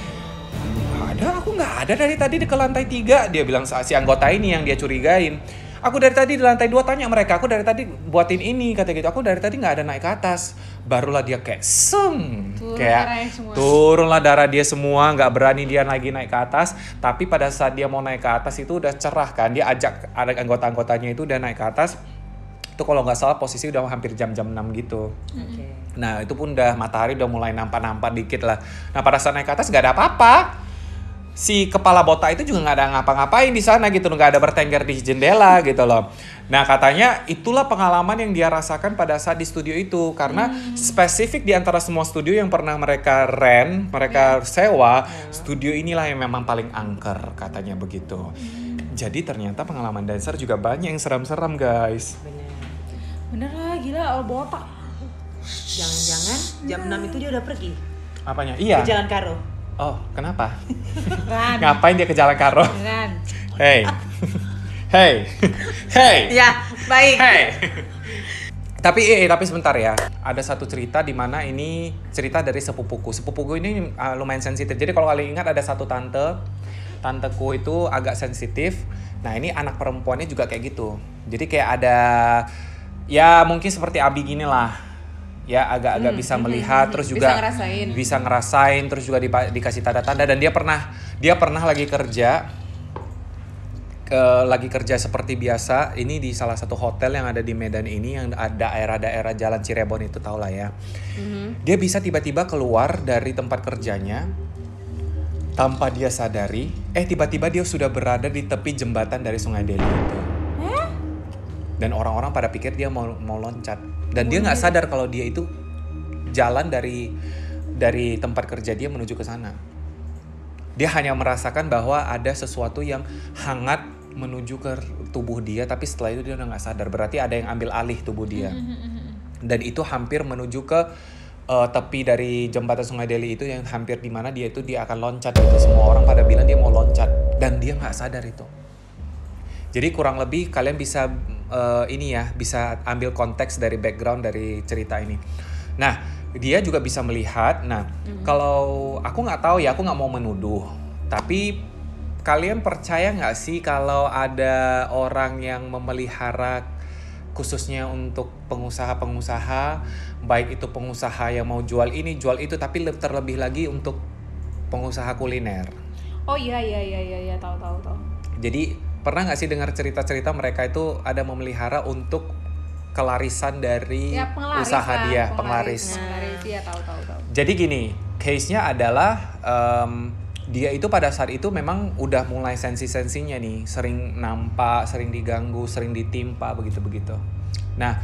ada aku nggak ada dari tadi di ke lantai tiga. Dia bilang si anggota ini yang dia curigain. Aku dari tadi di lantai dua tanya mereka aku dari tadi buatin ini kata gitu. Aku dari tadi nggak ada naik ke atas. Barulah dia kayak seng! Turun kayak turunlah darah dia semua nggak berani dia lagi naik ke atas. Tapi pada saat dia mau naik ke atas itu udah cerah kan. Dia ajak ada anggota-anggotanya itu udah naik ke atas. Itu kalau nggak salah posisi udah hampir jam-jam 6 gitu. Oke. Nah itu pun udah matahari udah mulai nampak-nampak dikit lah. Nah pada saat naik ke atas nggak ada apa-apa. Si kepala botak itu juga nggak ada ngapa-ngapain di sana gitu, nggak ada bertengger di jendela gitu loh. Nah katanya itulah pengalaman yang dia rasakan pada saat di studio itu karena spesifik di antara semua studio yang pernah mereka rent, mereka sewa, studio inilah yang memang paling angker katanya begitu. Jadi ternyata pengalaman dancer juga banyak yang seram-seram guys. Bener. Bener lah gila oh, botak. Jangan-jangan jam 6 itu dia udah pergi Apanya? Iya. ke Jalan Karo. Oh, kenapa? Ngapain dia ke Jalan Karo? Ran. Hey. hey. Hey. Ya, baik. Hey. tapi eh, eh, tapi sebentar ya. Ada satu cerita di mana ini cerita dari sepupuku. Sepupuku ini uh, lumayan sensitif. Jadi kalau kalian ingat ada satu tante, tanteku itu agak sensitif. Nah, ini anak perempuannya juga kayak gitu. Jadi kayak ada ya mungkin seperti Abi gini lah. Ya agak-agak bisa melihat terus juga Bisa ngerasain. bisa ngerasain terus juga dipa- dikasih tanda-tanda dan dia pernah dia pernah lagi kerja ke lagi kerja seperti biasa ini di salah satu hotel yang ada di Medan ini yang ada daerah-daerah Jalan Cirebon itu tau lah ya. Dia bisa tiba-tiba keluar dari tempat kerjanya tanpa dia sadari, eh tiba-tiba dia sudah berada di tepi jembatan dari Sungai Deli itu. Dan orang-orang pada pikir dia mau mau loncat dan dia nggak sadar kalau dia itu jalan dari dari tempat kerja dia menuju ke sana. Dia hanya merasakan bahwa ada sesuatu yang hangat menuju ke tubuh dia, tapi setelah itu dia udah nggak sadar. Berarti ada yang ambil alih tubuh dia. Dan itu hampir menuju ke eh, tepi dari jembatan Sungai Deli itu yang hampir di mana dia itu dia akan loncat gitu. Semua orang pada bilang dia mau loncat dan dia nggak sadar itu. Jadi kurang lebih kalian bisa eh, ini ya, bisa ambil konteks dari background dari cerita ini. Nah, dia juga bisa melihat. Nah, kalau aku nggak tahu ya, aku nggak mau menuduh. Tapi kalian percaya nggak sih kalau ada orang yang memelihara khususnya untuk pengusaha-pengusaha, baik itu pengusaha yang mau jual ini, jual itu, tapi le- terlebih lagi untuk pengusaha kuliner. Oh iya iya iya iya iya tahu tahu tahu. Jadi pernah nggak sih dengar cerita-cerita mereka itu ada memelihara untuk kelarisan dari Ya usaha dia, penglaris. penglaris. Iya tahu tahu tahu. Jadi gini, case-nya adalah em, dia itu pada saat itu memang udah mulai sensi-sensinya nih, sering nampak, sering diganggu, sering ditimpa begitu-begitu. Nah,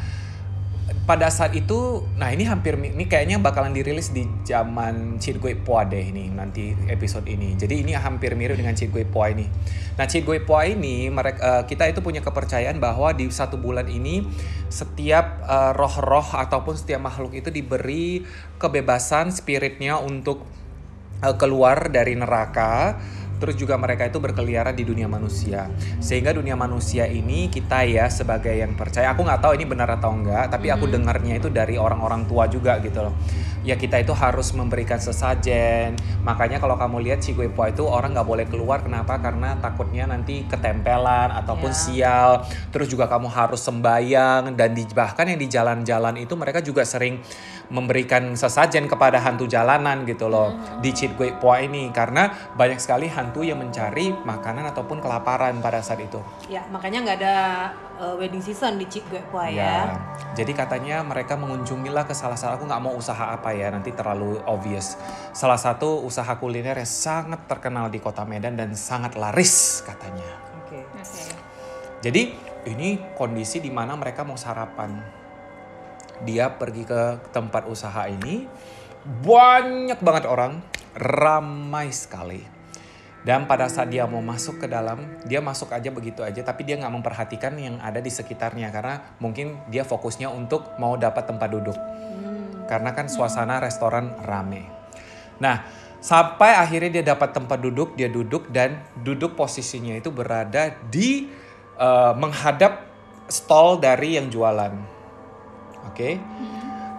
pada saat itu, nah ini hampir ini kayaknya bakalan dirilis di zaman Cheat Gue Poa deh ini nanti episode ini. Jadi ini hampir mirip dengan Cheat Gue Poa ini. Nah Cheat Gue Poa ini mereka kita itu punya kepercayaan bahwa di satu bulan ini setiap eh, roh-roh ataupun setiap makhluk itu diberi kebebasan spiritnya untuk eh, keluar dari neraka terus juga mereka itu berkeliaran di dunia manusia. Sehingga dunia manusia ini kita ya sebagai yang percaya, aku nggak tahu ini benar atau enggak, tapi aku dengarnya itu dari orang-orang tua juga gitu loh. Ya kita itu harus memberikan sesajen. Makanya kalau kamu lihat Ciguepo itu orang nggak boleh keluar, kenapa? Karena takutnya nanti ketempelan ataupun Ya. sial. Terus juga kamu harus sembayang dan di, bahkan yang di jalan-jalan itu mereka juga sering memberikan sesajen kepada hantu jalanan gitu loh di Ciguepo ini karena banyak sekali hantu yang mencari makanan ataupun kelaparan pada saat itu. Ya, makanya nggak ada uh, wedding season di Ciguepo ya. Ya. Jadi katanya mereka mengunjungilah ke salah satu aku nggak mau usaha apa ya nanti terlalu obvious. Salah satu usaha kuliner yang sangat terkenal di kota Medan dan sangat laris katanya. Oke. Jadi ini kondisi di mana mereka mau sarapan. Dia pergi ke tempat usaha ini, banyak banget orang, ramai sekali. Dan pada saat dia mau masuk ke dalam, dia masuk aja begitu aja, tapi dia nggak memperhatikan yang ada di sekitarnya karena mungkin dia fokusnya untuk mau dapat tempat duduk. Karena kan suasana restoran rame. Nah, sampai akhirnya dia dapat tempat duduk, dia duduk dan duduk posisinya itu berada di eh, menghadap stall dari yang jualan. Oke.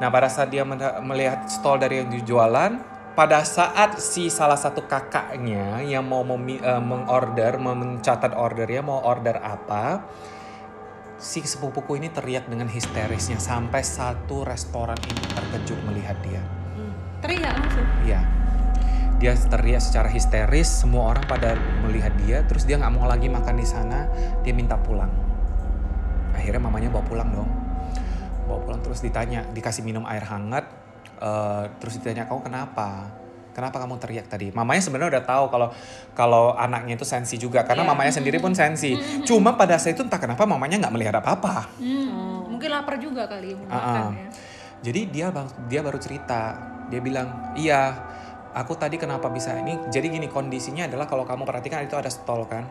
Nah, pada saat dia melihat stall dari yang jualan, pada saat si salah satu kakaknya yang mau memi- eh, mengorder, mencatat ordernya, mau order apa, si sepupuku ini teriak dengan histerisnya sampai satu restoran ini terkejut melihat dia. Teriak langsung. Iya. Dia teriak secara histeris, semua orang pada melihat dia, terus dia nggak mau lagi makan di sana, dia minta pulang. Akhirnya mamanya bawa pulang dong. Bawa pulang terus ditanya, dikasih minum air hangat, eh, terus ditanya kau kenapa? Kenapa kamu teriak tadi? Mamanya sebenarnya udah tahu kalau kalau anaknya itu sensi juga karena Iya. mamanya sendiri pun sensi. Cuma pada saat itu entah kenapa mamanya nggak melihat apa-apa. Hmm, Mungkin lapar juga kali makan ah. ya. Jadi dia dia baru cerita. Dia bilang, iya, aku tadi kenapa bisa ini? Jadi gini kondisinya adalah kalau kamu perhatikan itu ada stall kan.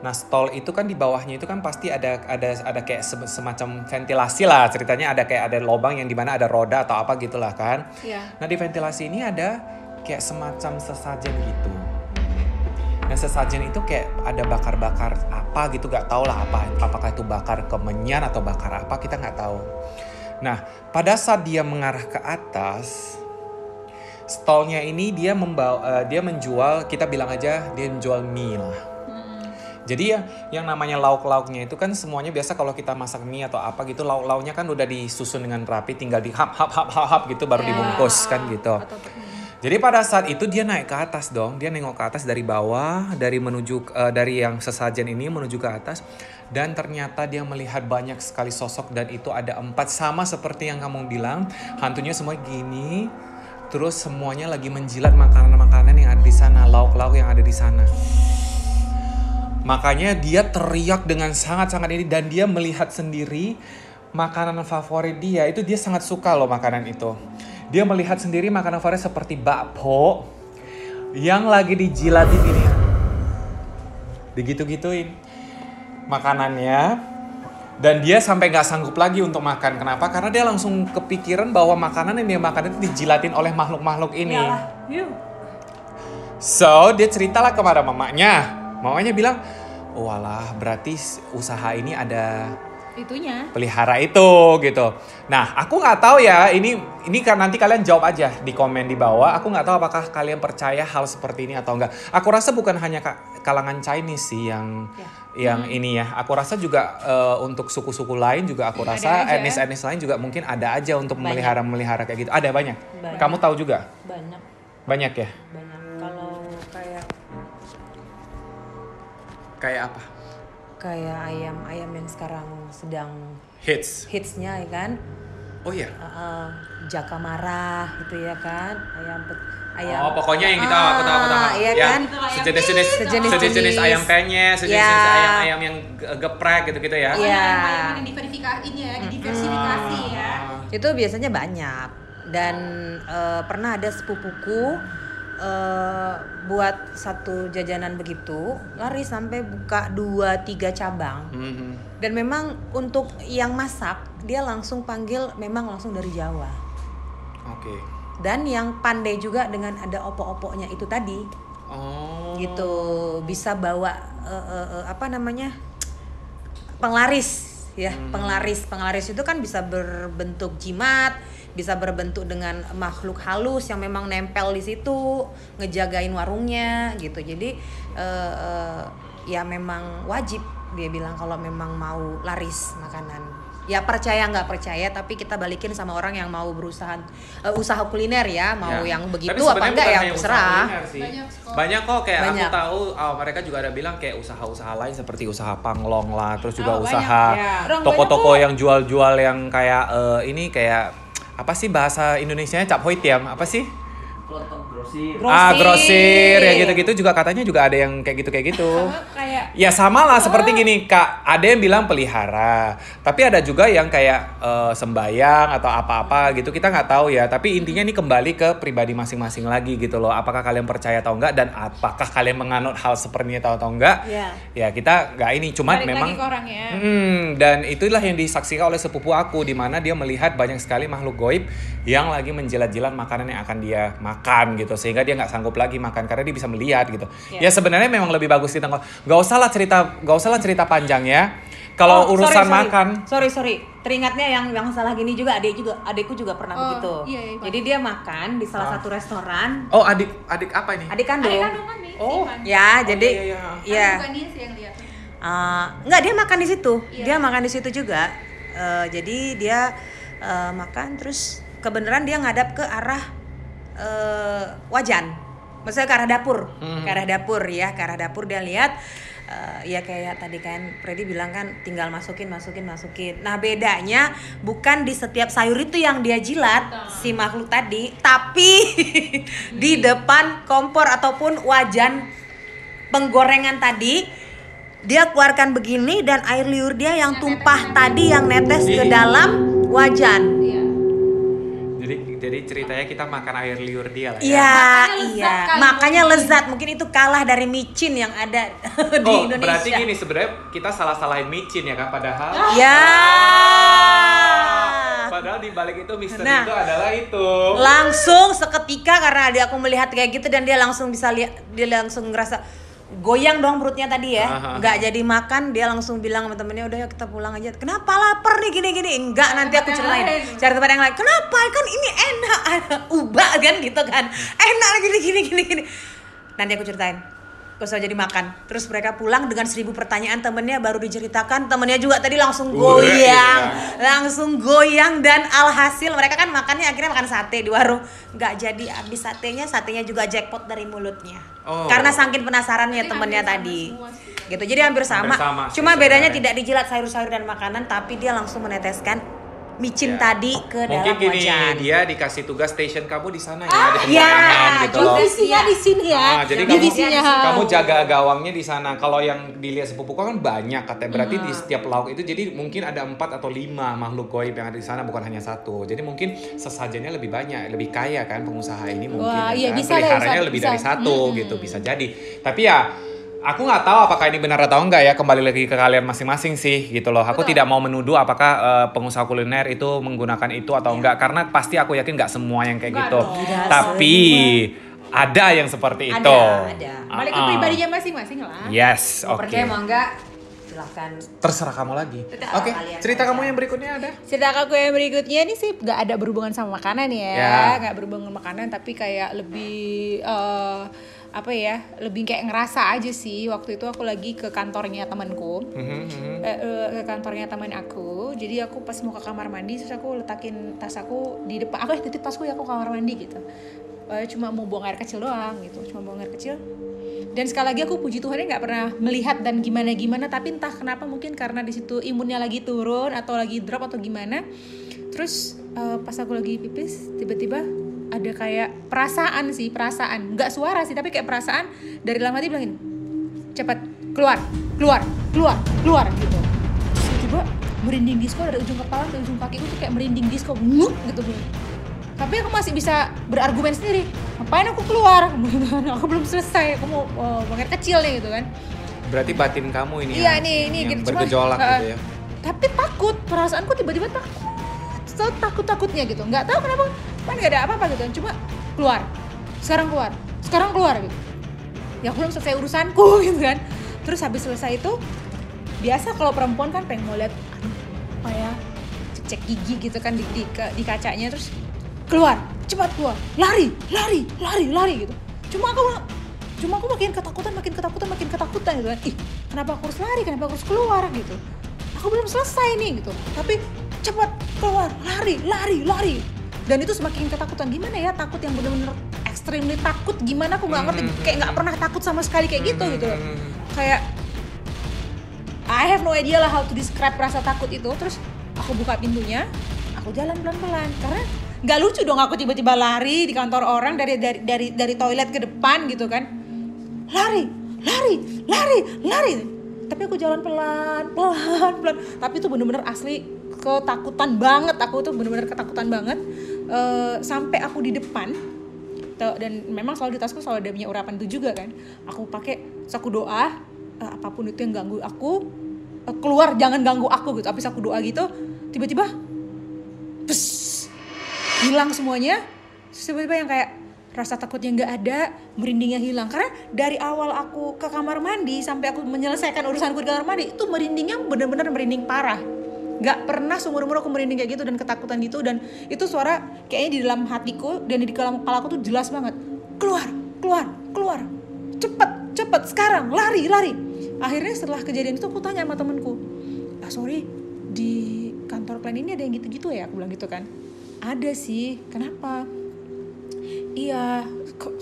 Nah stall itu kan di bawahnya itu kan pasti ada ada ada kayak sem- semacam ventilasi lah ceritanya ada kayak ada lubang yang di mana ada roda atau apa gitulah kan. Iya. Nah di ventilasi ini ada kayak semacam sesajen gitu. Nah sesajen itu kayak ada bakar-bakar apa gitu gak tau lah apa. Apakah itu bakar kemenyan atau bakar apa kita nggak tahu. Nah pada saat dia mengarah ke atas, stallnya ini dia membawa eh, dia menjual kita bilang aja dia menjual mie lah. Jadi ya yang namanya lauk-lauknya itu kan semuanya biasa kalau kita masak mie atau apa gitu lauk-lauknya kan udah disusun dengan rapi tinggal di hap hap hap hap, hap gitu baru Ya. dibungkus kan gitu. Atau. Jadi pada saat itu dia naik ke atas dong, dia nengok ke atas dari bawah, dari menuju eh, dari yang sesajen ini menuju ke atas, dan ternyata dia melihat banyak sekali sosok dan itu ada empat sama seperti yang kamu bilang, hantunya semua gini, terus semuanya lagi menjilat makanan-makanan yang ada di sana, lauk-lauk yang ada di sana. Makanya dia teriak dengan sangat-sangat ini dan dia melihat sendiri makanan favorit dia itu dia sangat suka loh makanan itu. Dia melihat sendiri makanan favorit seperti bakpo yang lagi dijilatin ini. Digitu-gituin makanannya dan dia sampai nggak sanggup lagi untuk makan. Kenapa? Karena dia langsung kepikiran bahwa makanan yang dia makan itu dijilatin oleh makhluk-makhluk ini. So, dia ceritalah kepada mamanya. Mamanya bilang, oh alah berarti usaha ini ada Itunya. pelihara itu gitu. Nah, aku nggak tahu ya. Ini ini kan nanti kalian jawab aja di komen di bawah. Aku nggak tahu apakah kalian percaya hal seperti ini atau enggak. Aku rasa bukan hanya ka- kalangan Chinese sih yang yang ini ya. Aku rasa juga eh, untuk suku-suku lain juga aku Ada rasa etnis-etnis lain juga mungkin ada aja untuk Banyak. memelihara memelihara kayak gitu. Ada banyak. Banyak. Kamu tahu juga? Banyak, Banyak ya. banyak. Kayak apa? kayak ayam-ayam yang sekarang sedang Hits. hitsnya ya kan, Oh iya. Uh, uh, jaka marah gitu ya kan, ayam pet, ayam. Oh, pokoknya yang kita aku tahu aku tahu. Ah, Iya Ya, kan? Sejenis-jenis Sejenis-jenis. sejenis ayam penyet, sejenis Ya. ayam-ayam yang ge- geprek gitu-gitu ya. Iya. Ayam-ayam yang diverifikasi ini ya, didiversifikasi ya. Itu biasanya banyak dan eh, pernah ada sepupuku eh, buat satu jajanan begitu lari sampai buka dua tiga cabang Mhm. dan memang untuk yang masak dia langsung panggil memang langsung dari Jawa Oke. dan yang pandai juga dengan ada opo-oponya itu tadi Oh. gitu bisa bawa eh, eh, eh, apa namanya penglaris ya penglaris penglaris itu kan bisa berbentuk jimat bisa berbentuk dengan makhluk halus yang memang nempel di situ ngejagain warungnya gitu jadi eh, eh, ya memang wajib dia bilang kalau memang mau laris makanan ya percaya nggak percaya tapi kita balikin sama orang yang mau berusaha eh, usaha kuliner ya mau Ya. yang begitu Tapi apa enggak ya terserah. Banyak kok. Banyak kok kayak Banyak. aku tahu oh, mereka juga ada bilang kayak usaha-usaha lain seperti usaha panglong lah, terus juga Oh, usaha ya. Orang toko-toko banyak yang jual-jual yang kayak eh, ini kayak apa sih bahasa Indonesianya? Cap hoi tiam apa sih? Grosir Ah grosir ya Grosir. gitu-gitu juga katanya juga ada yang kayak gitu kayak gitu. Kayak Ya sama lah seperti gini kak, ada yang bilang pelihara, tapi ada juga yang kayak eh, sembayang atau apa-apa gitu kita nggak tahu ya. Tapi intinya ini kembali ke pribadi masing-masing lagi gitu loh. Apakah kalian percaya atau enggak dan apakah kalian menganut hal seperti ini atau enggak? Ya. Ya kita nggak ini, cuman balik memang. lagi ke orangnya. Hmm, dan itulah yang disaksikan oleh sepupu aku di mana dia melihat banyak sekali makhluk goib yang lagi menjilat-jilat makanan yang akan dia makan gitu sehingga dia nggak sanggup lagi makan karena dia bisa melihat gitu. Ya, sebenarnya memang lebih bagus kita nggak nggak usah lah cerita nggak usah lah cerita panjang ya. Kalau Oh, urusan sorry, sorry. makan Sorry, sorry. Teringatnya yang yang salah gini juga adik juga adikku juga pernah Oh, begitu. iya, iya, Jadi dia makan di salah Ah. satu restoran. Oh adik adik apa ini? Adik kandung. Adik kandung kami, Oh. Iman. Ya, jadi iya, iya. iya. Kan bukan dia sih yang lihat. Eh, enggak dia makan di situ. Iya. Dia makan di situ juga. Eh, jadi dia eh, makan terus kebenaran dia ngadap ke arah eh, wajan. Maksudnya ke arah dapur. Hmm. Ke arah dapur ya, ke arah dapur dia lihat eh, ya kayak tadi kan Freddy bilang kan tinggal masukin masukin masukin. Nah, bedanya bukan di setiap sayur itu yang dia jilat si makhluk tadi, tapi di depan kompor ataupun wajan penggorengan tadi dia keluarkan begini dan air liur dia yang tumpah tadi yang netes ke dalam wajan. Jadi ceritanya kita makan air liur dia lah ya. Iya, Makanya lezat iya. Makanya mungkin. lezat. Mungkin itu kalah dari micin yang ada di oh, Indonesia. berarti gini sebenarnya kita salah-salahin micin ya kan padahal Ya. padahal di balik itu misteri Nah. itu adalah itu. Langsung seketika karena dia aku melihat kayak gitu dan dia langsung bisa lihat dia langsung ngerasa goyang dong perutnya tadi ya. Aha. nggak jadi makan dia langsung bilang sama temennya udah ya kita pulang aja. Kenapa lapar nih gini gini enggak nanti aku ceritain. Lain. cari tempat yang lain. Kenapa? Kan ini enak. Ada ubah kan gitu kan. Enak gini gini gini gini. Nanti aku ceritain Gak usah jadi makan. Terus mereka pulang dengan seribu pertanyaan temennya Baru diceritakan. Temennya juga tadi langsung goyang. iya. Langsung goyang Dan alhasil mereka kan makannya akhirnya makan sate di warung. Gak jadi habis satenya Satenya juga jackpot dari mulutnya. Oh. Karena saking penasarannya Berarti temennya tadi. gitu. Jadi hampir sama, Hampir sama sih cuma bedanya sebenarnya. tidak dijilat sayur-sayur dan makanan tapi dia langsung meneteskan micin Ya. tadi ke Mungkin dalam gini wajan dia dikasih tugas station kamu di sana ya Ah, di ya, gitu loh. divisinya di sini ya. Ah, jadi kamu, divisinya. kamu jaga gawangnya di sana. Kalau yang dilihat sepupu kau kan banyak katanya. Berarti di setiap lauk itu jadi mungkin ada empat atau lima makhluk goib yang ada di sana bukan hanya satu. Jadi mungkin sesajennya lebih banyak, lebih kaya kan pengusaha ini mungkin. Wah, ya iya, kan? bisa Peliharanya bisa- lebih bisa. dari satu Mm-mm. gitu bisa jadi. Tapi ya Aku nggak tahu apakah ini benar atau enggak ya kembali lagi ke kalian masing-masing sih gitu loh. Aku tidak mau menuduh apakah eh, pengusaha kuliner itu menggunakan itu atau enggak karena pasti aku yakin nggak semua yang kayak Nggak gitu. dong. Tapi ada yang seperti Ada, itu. ada. Balik ke Ah-ah. pribadinya masing-masing lah. Yes, mau oke. percaya mau enggak silahkan Terserah kamu lagi. Oke, kalian cerita kamu yang berikutnya ada? Cerita aku yang berikutnya ini sih nggak ada berhubungan sama makanan ya, Ya. nggak berhubungan sama makanan tapi kayak lebih eh, apa ya, lebih kayak ngerasa aja sih. Waktu itu aku lagi ke kantornya temanku, Mhm, mhm. eh, eh, ke kantornya teman aku. Jadi aku pas mau ke kamar mandi, terus aku letakin tas aku di depan. Aku eh titip tasku ya aku ke kamar mandi gitu. Eh, cuma mau buang air kecil doang gitu, cuma buang air kecil. Dan sekali lagi aku puji Tuhan nggak pernah melihat dan gimana gimana, tapi entah kenapa mungkin karena di situ imunnya lagi turun atau lagi drop atau gimana. Terus eh, pas aku lagi pipis, tiba-tiba ada kayak perasaan sih, perasaan, nggak suara sih, tapi kayak perasaan dari dalam hati bilangin, cepat keluar, keluar, keluar, keluar gitu. Terus tiba merinding disco dari ujung kepala sampai ujung kakiku tuh kayak merinding disco, nguk gitu. Tapi aku masih bisa berargumen sendiri. Ngapain aku keluar? aku belum selesai. Aku mau air kecil nih gitu kan. Berarti batin kamu ini Iya yang, nih, ini yang gitu. Cuma, bergejolak uh, gitu ya. Tapi takut, perasaanku tiba-tiba takut. takut takutnya gitu. Nggak tahu kenapa. Kan nggak ada apa-apa gitu. Cuma keluar. Sekarang keluar. Sekarang keluar gitu. ya belum selesai urusanku gitu kan terus habis selesai itu biasa kalau perempuan kan pengen mau lihat apa ya cek cek gigi gitu kan di, di, ke- di kacanya terus keluar cepat keluar lari lari lari lari gitu cuma aku cuma aku makin ketakutan makin ketakutan makin ketakutan gitu kan ih kenapa aku harus lari kenapa aku harus keluar gitu aku belum selesai nih gitu tapi cepat keluar lari lari lari dan itu semakin ketakutan. Gimana ya takut yang bener-bener extremely takut? Gimana aku nggak ngerti? Kayak nggak pernah takut sama sekali kayak gitu gitu loh. kayak I have no idea lah how to describe rasa takut itu. Terus aku buka pintunya aku jalan pelan-pelan. Karena nggak lucu dong aku tiba-tiba lari di kantor orang dari dari dari dari toilet ke depan gitu kan. Lari lari lari lari. Tapi aku jalan pelan pelan pelan. Tapi itu bener-bener asli ketakutan banget. Aku tuh bener-bener ketakutan banget Eh, sampai aku di depan dan memang selalu di tasku selalu ada punya urapan itu juga kan. Aku pakai terus aku doa eh, apa pun itu yang ganggu aku eh, keluar jangan ganggu aku gitu. Habis aku doa gitu tiba-tiba hilang semuanya. Tiba-tiba yang kayak rasa takutnya nggak ada merindingnya hilang. Karena dari awal aku ke kamar mandi sampai aku menyelesaikan urusanku di kamar mandi itu merindingnya bener-bener merinding parah nggak pernah seumur umur aku merinding kayak gitu dan ketakutan gitu dan itu suara kayaknya di dalam hatiku dan di dalam kepala aku tuh jelas banget. Keluar keluar keluar. Cepet cepet. Sekarang lari lari. Akhirnya setelah kejadian itu aku tanya sama temenku ah sorry di kantor kalian ini ada yang gitu-gitu ya? Aku bilang gitu kan. Ada sih. Kenapa? Iya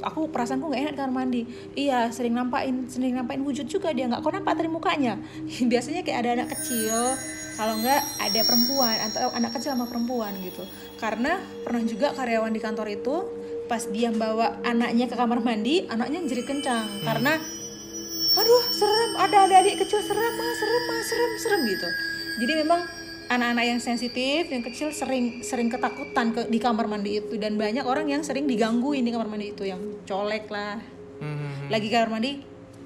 aku perasaanku nggak enak di kamar mandi. Iya sering nampain sering nampain wujud juga dia. Nggak kok nampak dari mukanya. Biasanya kayak ada anak kecil kalau nggak ada perempuan atau anak kecil sama perempuan gitu. Karena pernah juga karyawan di kantor itu pas dia bawa anaknya ke kamar mandi anaknya jerit kencang. Karena aduh serem ada adik-adik kecil serem mah serem mah serem serem gitu. Jadi memang anak-anak yang sensitif yang kecil sering sering ketakutan ke, di kamar mandi itu. Dan banyak orang yang sering digangguin di kamar mandi itu yang colek lah. Hmm. lagi kamar mandi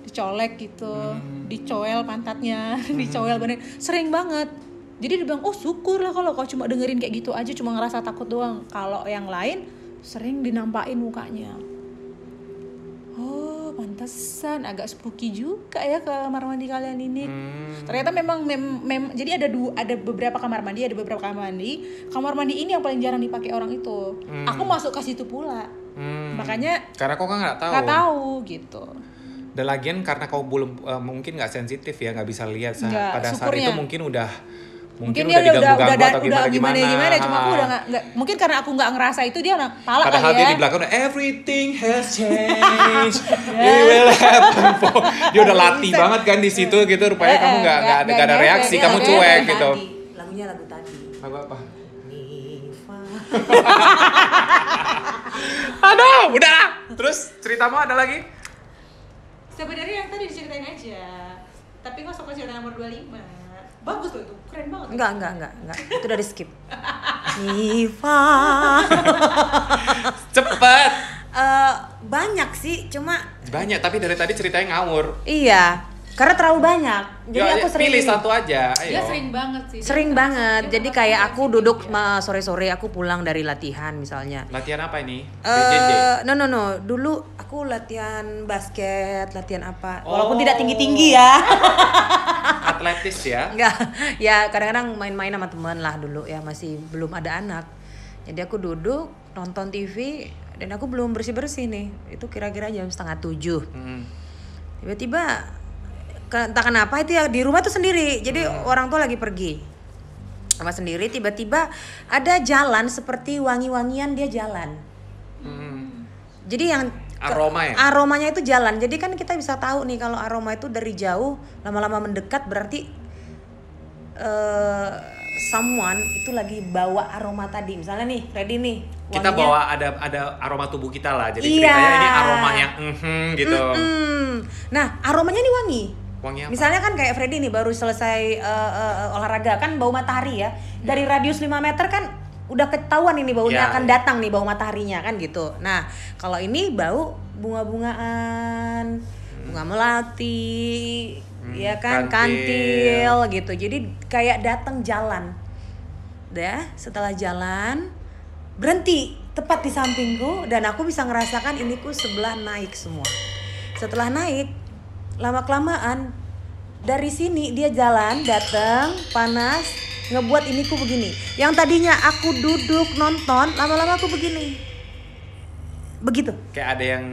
dicolek gitu dicoel pantatnya dicoel badan sering banget. Jadi dia bilang oh syukur lah kalau kau cuma dengerin kayak gitu aja cuma ngerasa takut doang. Kalau yang lain sering dinampain mukanya. Oh pantesan. Agak spooky juga ya ke kamar mandi kalian ini. Hmm. ternyata memang mem, mem- jadi ada dua ada beberapa kamar mandi ada beberapa kamar mandi. Kamar mandi ini yang paling jarang dipakai orang itu. Aku masuk ke situ pula. Hmm. makanya Karena kau kan nggak tahu. nggak tahu gitu Dan lagian karena kau belum eh, mungkin nggak sensitif ya nggak bisa lihat saat Nggak, pada saat syukurnya. itu mungkin udah mungkin, mungkin, dia udah udah udah, atau udah gimana gimana gimana cuma aku udah nggak mungkin karena aku nggak ngerasa itu dia nggak pala Padahal dia ya di belakang everything has changed. It will happen. for-" Dia udah latih Bisa. banget kan di situ gitu. Rupanya Eh, kamu eh, nggak nggak ada nggak- nggak ada nggak reaksi, efek, kamu cuek gitu. Tadi, lagunya lagu tadi. Lagu apa? Nifa. Aduh, udah. Terus ceritamu ada lagi? Sebenarnya yang tadi diceritain aja tapi nggak usah cerita nomor 25 bagus loh itu keren banget Enggak, enggak, enggak, enggak. Itu udah di skip. Nifa. Cepet. Eh, banyak sih, cuma Banyak, tapi dari tadi ceritanya ngawur. iya, karena terlalu banyak. Jadi Ya, aku sering pilih satu aja. Ayo. dia sering banget sih sering Dia- banget. dia Jadi kayak aku duduk ya. ma- sore-sore aku pulang dari latihan misalnya. Latihan apa ini? Eh, no no no, dulu aku latihan basket, latihan apa? Walaupun Oh. tidak tinggi-tinggi ya. Atletis ya. Enggak, ya kadang-kadang main-main sama teman lah dulu ya masih belum ada anak. Jadi aku duduk nonton TV dan aku belum bersih-bersih nih. Itu kira-kira jam setengah tujuh. Hmm. Tiba-tiba entah kenapa itu ya di rumah tuh sendiri. Jadi orang tua lagi pergi sama sendiri. Tiba-tiba ada jalan seperti wangi-wangian dia jalan. Hmm. Jadi yang Aroma ya? aromanya itu jalan. Jadi kan kita bisa tahu nih kalau aroma itu dari jauh lama-lama mendekat berarti eh someone itu lagi bawa aroma tadi. Misalnya nih, Freddy nih. Kita wanginya- bawa ada ada aroma tubuh kita lah. Jadi Iya. ceritanya ini aromanya mhm gitu. Mm-mm. Nah, aromanya nih wangi. Wangi apa? Misalnya kan kayak Freddy nih baru selesai eh, eh, olahraga kan bau matahari ya. Dari radius 5 meter kan udah ketahuan ini baunya Ya. akan datang nih bau mataharinya kan gitu. Nah, kalau ini bau bunga-bungaan, bunga melati, Hmm, ya kan kantil. kantil gitu. Jadi kayak datang jalan. Dah, setelah jalan berhenti tepat di sampingku dan aku bisa ngerasakan iniku sebelah naik semua. setelah naik lama kelamaan dari sini dia jalan datang panas ngebuat iniku begini. Yang tadinya aku duduk nonton lama-lama aku begini. Begitu. Kayak ada yang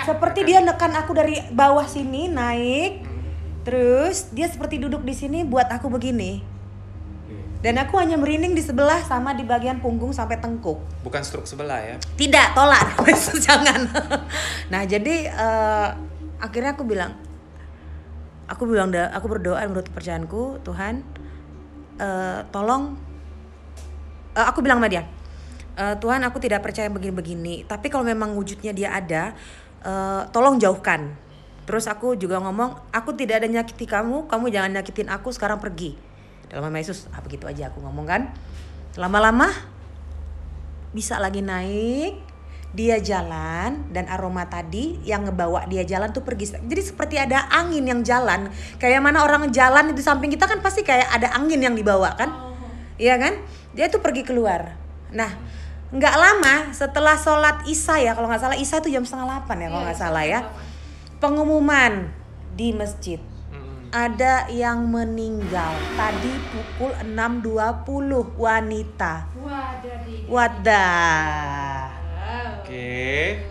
seperti dia nekan aku dari bawah sini naik. Terus dia seperti duduk di sini buat aku begini. Dan aku hanya merinding di sebelah sama di bagian punggung sampai tengkuk. Bukan stroke sebelah ya. tidak tolak. Jangan. Nah jadi eh, akhirnya aku bilang aku bilang aku berdoa menurut kepercayaanku Tuhan eh, tolong eh, aku bilang sama dia "Eh, Tuhan aku tidak percaya begini-begini tapi kalau memang wujudnya dia ada eh, tolong jauhkan. Terus aku juga ngomong aku tidak ada nyakiti kamu kamu jangan nyakitin aku sekarang pergi. Dalam nama Yesus ah, begitu aja aku ngomong kan. Lama-lama bisa lagi naik dia jalan dan aroma tadi yang ngebawa dia jalan tuh pergi. Jadi seperti ada angin yang jalan. Kayak mana orang jalan di samping kita kan pasti kayak ada angin yang dibawa kan? Iya kan? Dia tuh pergi keluar. Nah nggak lama setelah sholat isya ya kalau nggak salah isya itu jam setengah delapan ya kalau nggak salah ya. pengumuman di masjid. Ada yang meninggal tadi pukul 6.20 wanita. Wah, dari Oke.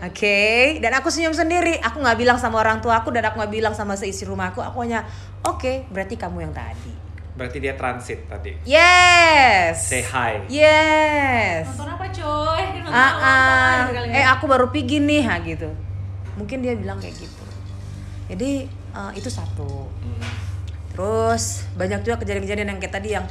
Oke, dan aku senyum sendiri. Aku nggak bilang sama orang tua aku dan aku nggak bilang sama seisi rumahku. Aku hanya, oke, berarti kamu yang tadi. Berarti dia transit tadi. Yes. Say hi. Yes. nonton apa coy? Nonton Ah, apa? ah. Gitu kali ya. eh aku baru pergi nih, ha gitu. Mungkin dia bilang kayak gitu. Jadi eh, itu satu. Terus banyak juga kejadian-kejadian yang kayak tadi yang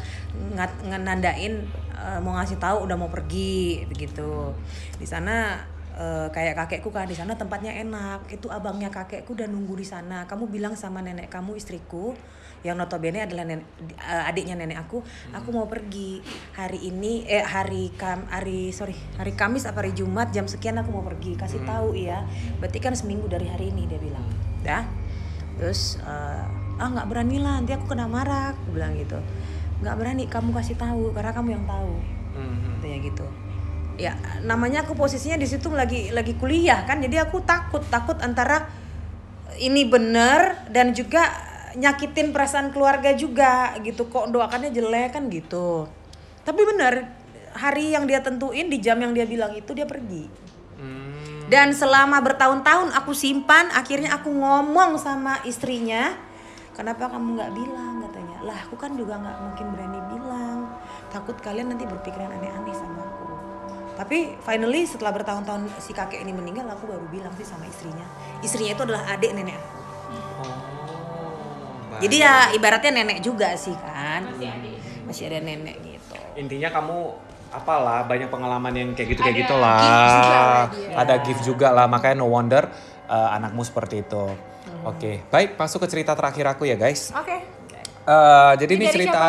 ngat- ngenandain eh, mau ngasih tahu udah mau pergi begitu. Di sana eh, kayak kakekku kan di sana tempatnya enak. Itu abangnya kakekku udah nunggu di sana. Kamu bilang sama nenek kamu istriku yang notabene adalah nenek, eh, adiknya nenek aku, aku mau pergi. Hari ini eh hari kam hari sorry hari Kamis apa hari Jumat jam sekian aku mau pergi. Kasih tahu ya berarti kan seminggu dari hari ini dia bilang. Dah. Terus eh, ah nggak berani lah nanti aku kena marah aku bilang gitu nggak berani kamu kasih tahu karena kamu yang tahu. Mhm. katanya gitu. Ya namanya aku posisinya di situ lagi lagi kuliah kan jadi aku takut takut antara ini bener dan juga nyakitin perasaan keluarga juga gitu kok doakannya jelek kan gitu. Tapi bener hari yang dia tentuin di jam yang dia bilang itu dia pergi. Hmm. dan selama bertahun-tahun aku simpan akhirnya aku ngomong sama istrinya kenapa kamu nggak bilang? katanya lah aku kan juga nggak mungkin berani bilang. Takut kalian nanti berpikiran aneh-aneh sama aku. Tapi finally setelah bertahun-tahun si kakek ini meninggal aku baru bilang sih sama istrinya. Istrinya itu adalah adik nenek aku. Oh, jadi ya ibaratnya nenek juga sih kan. Masih ada nenek gitu. Intinya kamu apalah banyak pengalaman yang kayak gitu kayak Ada gitu gift juga lah lah dia. ada gift juga lah makanya no wonder uh, anakmu seperti itu. Hmm. oke baik masuk ke cerita terakhir aku ya guys. Oke Uh, jadi ini dari cerita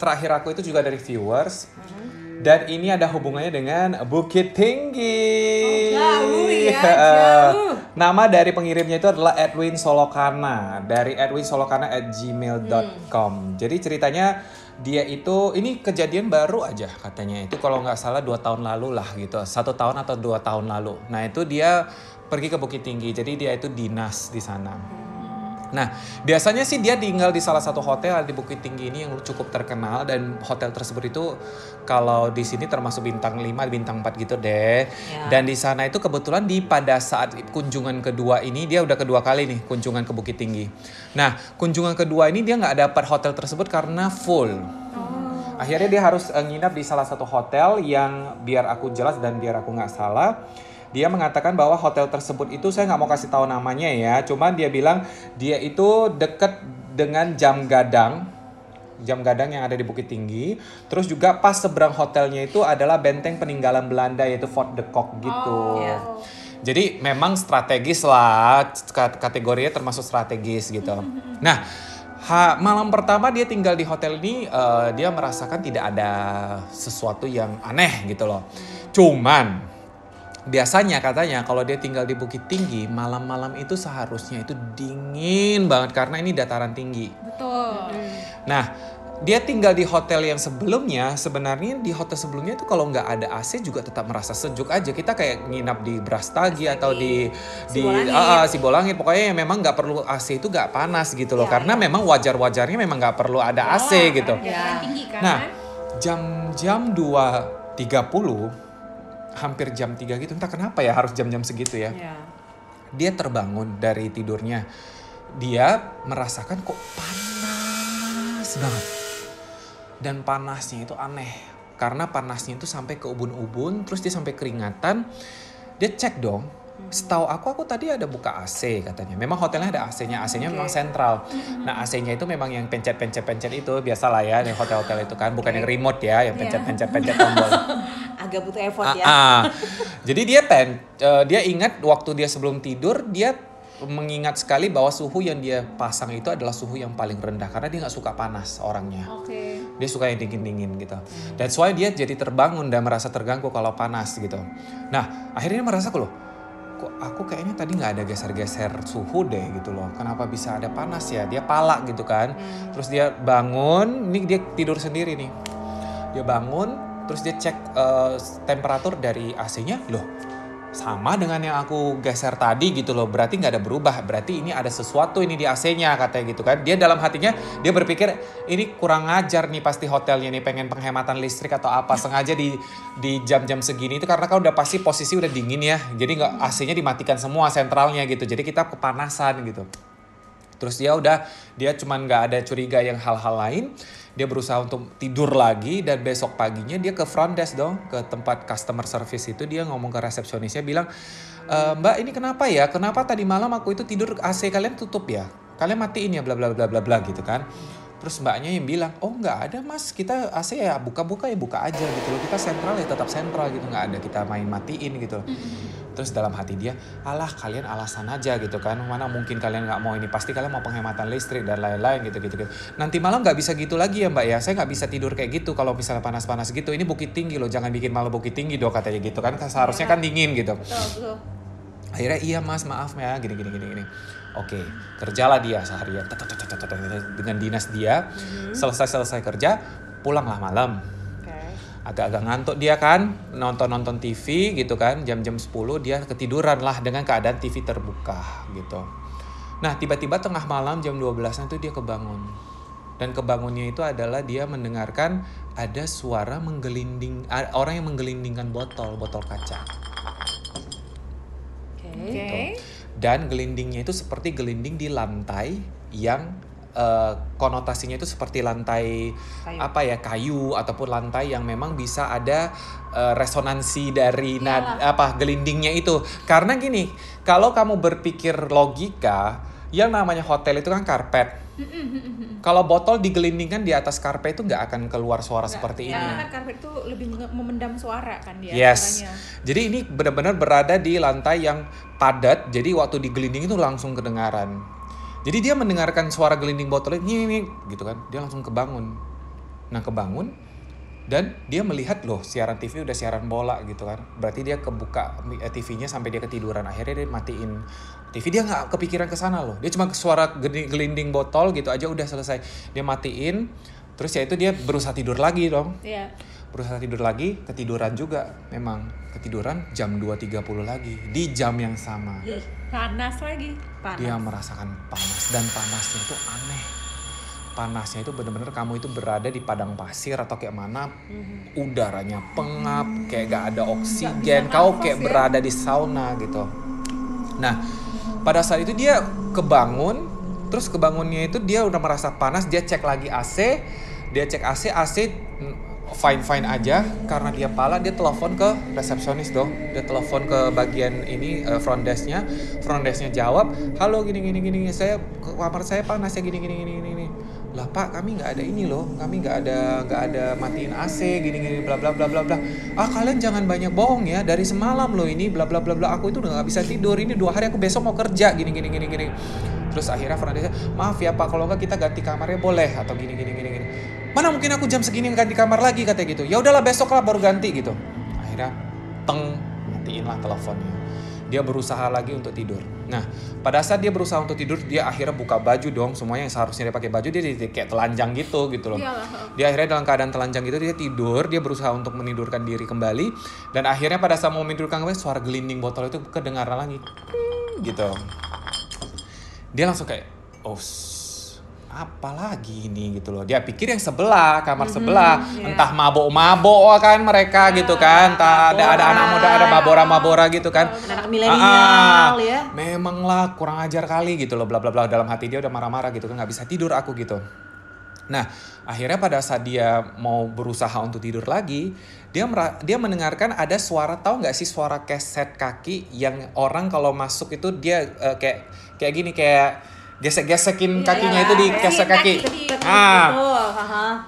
terakhir aku itu juga dari viewers. Hmm. Dan ini ada hubungannya dengan Bukit Tinggi. Oh, jauh ya, Uh, jauh. Nama dari pengirimnya itu adalah Edwin Solokana dari Edwin Solokana at gmail.com. Jadi ceritanya dia itu ini kejadian baru aja katanya itu kalau nggak salah dua tahun lalu lah gitu satu tahun atau dua tahun lalu. Nah itu dia pergi ke Bukit Tinggi jadi dia itu dinas di sana. Nah, biasanya sih dia tinggal di salah satu hotel di Bukit Tinggi ini yang cukup terkenal dan hotel tersebut itu kalau di sini termasuk bintang 5, bintang 4 gitu deh. Dan di sana itu kebetulan di pada saat kunjungan kedua ini dia udah kedua kali nih kunjungan ke Bukit Tinggi. Nah, kunjungan kedua ini dia nggak dapat hotel tersebut karena full. Akhirnya dia harus eh, nginap di salah satu hotel yang biar aku jelas dan biar aku nggak salah dia mengatakan bahwa hotel tersebut itu saya nggak mau kasih tahu namanya ya, cuman dia bilang dia itu deket dengan jam gadang, jam gadang yang ada di Bukit Tinggi. Terus juga pas seberang hotelnya itu adalah benteng peninggalan Belanda yaitu Fort de Kock gitu. Iya. Jadi memang strategis lah, kat- kategorinya termasuk strategis gitu. Nah, ha- malam pertama dia tinggal di hotel ini, eh, dia merasakan tidak ada sesuatu yang aneh gitu loh. Cuman biasanya katanya kalau dia tinggal di Bukit Tinggi, malam-malam itu seharusnya itu dingin banget karena ini dataran tinggi. Betul. Nah, dia tinggal di hotel yang sebelumnya sebenarnya di hotel sebelumnya itu kalau nggak ada AC juga tetap merasa sejuk aja kita kayak nginap di Brastagi atau di di Sibolangit. ah, Sibolangit pokoknya yang memang nggak perlu AC itu nggak panas gitu loh karena memang wajar-wajarnya memang nggak perlu ada AC gitu Ya. tinggi kan. nah jam-jam 2.30 hampir jam 3 gitu. Entah kenapa ya harus jam-jam segitu ya. Ya. dia terbangun dari tidurnya. Dia merasakan kok panas banget. Dan panasnya itu aneh. Karena panasnya itu sampai ke ubun-ubun terus dia sampai keringatan. Dia cek dong setahu aku aku tadi ada buka AC katanya memang hotelnya ada AC-nya AC-nya memang sentral nah AC-nya itu memang yang pencet-pencet-pencet itu biasalah ya di hotel-hotel itu kan bukan yang remote ya yang pencet-pencet-pencet tombol Agak butuh effort Ah, ya. ah. Jadi dia pen, eh, dia ingat waktu dia sebelum tidur dia mengingat sekali bahwa suhu yang dia pasang itu adalah suhu yang paling rendah karena dia nggak suka panas orangnya. Oke. Dia suka yang dingin-dingin gitu. That's why dia jadi terbangun dan merasa terganggu kalau panas gitu. Nah akhirnya merasa loh, kok aku kayaknya tadi nggak ada geser-geser suhu deh gitu loh. Kenapa bisa ada panas ya? Dia palak gitu kan. Terus dia bangun, ini dia tidur sendiri nih. Dia bangun, terus dia cek eh, temperatur dari AC-nya, loh sama dengan yang aku geser tadi gitu loh berarti nggak ada berubah. Berarti ini ada sesuatu ini di AC-nya katanya gitu kan. Dia dalam hatinya dia berpikir ini kurang ngajar nih pasti hotelnya nih pengen penghematan listrik atau apa. Sengaja di di jam-jam segini itu karena kan udah pasti posisi udah dingin ya. Jadi nggak AC-nya dimatikan semua sentralnya gitu. Jadi kita kepanasan gitu. Terus dia udah dia cuman nggak ada curiga yang hal-hal lain. Dia berusaha untuk tidur lagi dan besok paginya dia ke front desk dong ke tempat customer service itu dia ngomong ke resepsionisnya bilang "E, Mbak ini kenapa ya? Kenapa tadi malam aku itu tidur AC kalian tutup ya? Kalian matiin ya bla bla bla bla bla gitu kan? Terus mbaknya yang bilang, oh nggak ada mas, kita AC ya buka-buka ya buka aja gitu loh. Kita sentral ya tetap sentral gitu, nggak ada kita main matiin gitu loh. Terus dalam hati dia, alah kalian alasan aja gitu kan, mana mungkin kalian nggak mau ini, pasti kalian mau penghematan listrik dan lain-lain gitu gitu. gitu. Nanti malam nggak bisa gitu lagi ya mbak ya, saya nggak bisa tidur kayak gitu kalau misalnya panas-panas gitu. Ini bukit tinggi loh, jangan bikin malu bukit tinggi dong katanya gitu kan, seharusnya kan dingin gitu. Betul, betul. Akhirnya iya mas maaf ya gini gini gini gini. Oke kerjalah dia seharian dengan dinas dia. Selesai selesai kerja pulanglah malam. Oke. Agak-agak ngantuk dia kan nonton-nonton TV gitu kan jam-jam 10 dia ketiduran lah dengan keadaan TV terbuka gitu. Nah tiba-tiba tengah malam jam 12 itu dia kebangun. Dan kebangunnya itu adalah dia mendengarkan ada suara menggelinding orang yang menggelindingkan botol botol kaca. Oke. Oke. gitu. Dan gelindingnya itu seperti gelinding di lantai yang eh, konotasinya itu seperti lantai Kayu. apa ya kayu ataupun lantai yang memang bisa ada eh, resonansi dari nad- apa gelindingnya itu. Karena gini, kalau kamu berpikir logika, yang namanya hotel itu kan karpet. Kalau botol digelindingkan di atas karpet itu nggak akan keluar suara seperti ini. Karena kan karpet itu lebih memendam suara kan dia Yes. suaranya. Jadi ini benar-benar berada di lantai yang padat. Jadi waktu digelinding itu langsung kedengaran. Jadi dia mendengarkan suara gelinding botolnya nih, nih, gitu kan. Dia langsung kebangun. Nah, kebangun dan dia melihat loh siaran TV udah siaran bola gitu kan. Berarti dia kebuka eh, TV-nya sampai dia ketiduran. Akhirnya dia matiin TV dia nggak kepikiran ke sana loh. Dia cuma ke suara geli- gelinding botol gitu aja udah selesai. Dia matiin. Terus ya itu dia berusaha tidur lagi dong Iya. berusaha tidur lagi ketiduran juga memang ketiduran jam 2.30 lagi di jam yang sama Panas lagi. Panas. dia merasakan panas dan panasnya itu aneh panasnya itu bener-bener kamu itu berada di padang pasir atau kayak mana udaranya pengap kayak gak ada oksigen kau kayak berada di sauna gitu nah pada saat itu dia kebangun terus kebangunnya itu dia udah merasa panas dia cek lagi AC dia cek AC AC fine fine aja. Karena dia pala dia telepon ke resepsionis dong. Dia telepon ke bagian ini eh, front desknya. Front desknya jawab halo gini gini gini saya kamar saya panas ya gini gini gini gini." Lah pak kami nggak ada ini loh kami nggak ada nggak ada matiin AC gini gini bla bla bla bla bla. Ah kalian jangan banyak bohong ya dari semalam loh ini bla bla bla bla aku itu udah nggak bisa tidur ini dua hari aku besok mau kerja gini gini gini gini terus akhirnya desk maaf ya pak kalau nggak kita ganti kamarnya boleh atau gini gini gini gini mana mungkin aku jam segini ganti kamar lagi katanya gitu. Ya udahlah besok lah baru ganti gitu. Akhirnya teng matiin lah teleponnya dia berusaha lagi untuk tidur Nah, pada saat dia berusaha untuk tidur, dia akhirnya buka baju dong. Semuanya yang seharusnya dia pakai baju dia jadi kayak telanjang gitu gitu loh. Iyalah. Dia akhirnya dalam keadaan telanjang gitu dia tidur, dia berusaha untuk menidurkan diri kembali dan akhirnya pada saat mau menidurkan kembali suara gelinding botol itu kedengaran lagi. Gitu. Dia langsung kayak oh apa lagi ini gitu loh. Dia pikir yang sebelah, kamar sebelah, entah mabok-mabok kan mereka gitu kan. Entah ada ada anak muda ada mabora-mabora gitu kan. Anak milenial ya. Memang lah kurang ajar kali gitu loh bla bla bla dalam hati dia udah marah-marah gitu kan nggak bisa tidur aku gitu. Nah, akhirnya pada saat dia mau berusaha untuk tidur lagi, dia dia mendengarkan ada suara tahu nggak sih suara keset kaki yang orang kalau masuk itu dia eh, kayak kayak gini kayak gesek-gesekin kakinya itu di kesek kaki. Ah,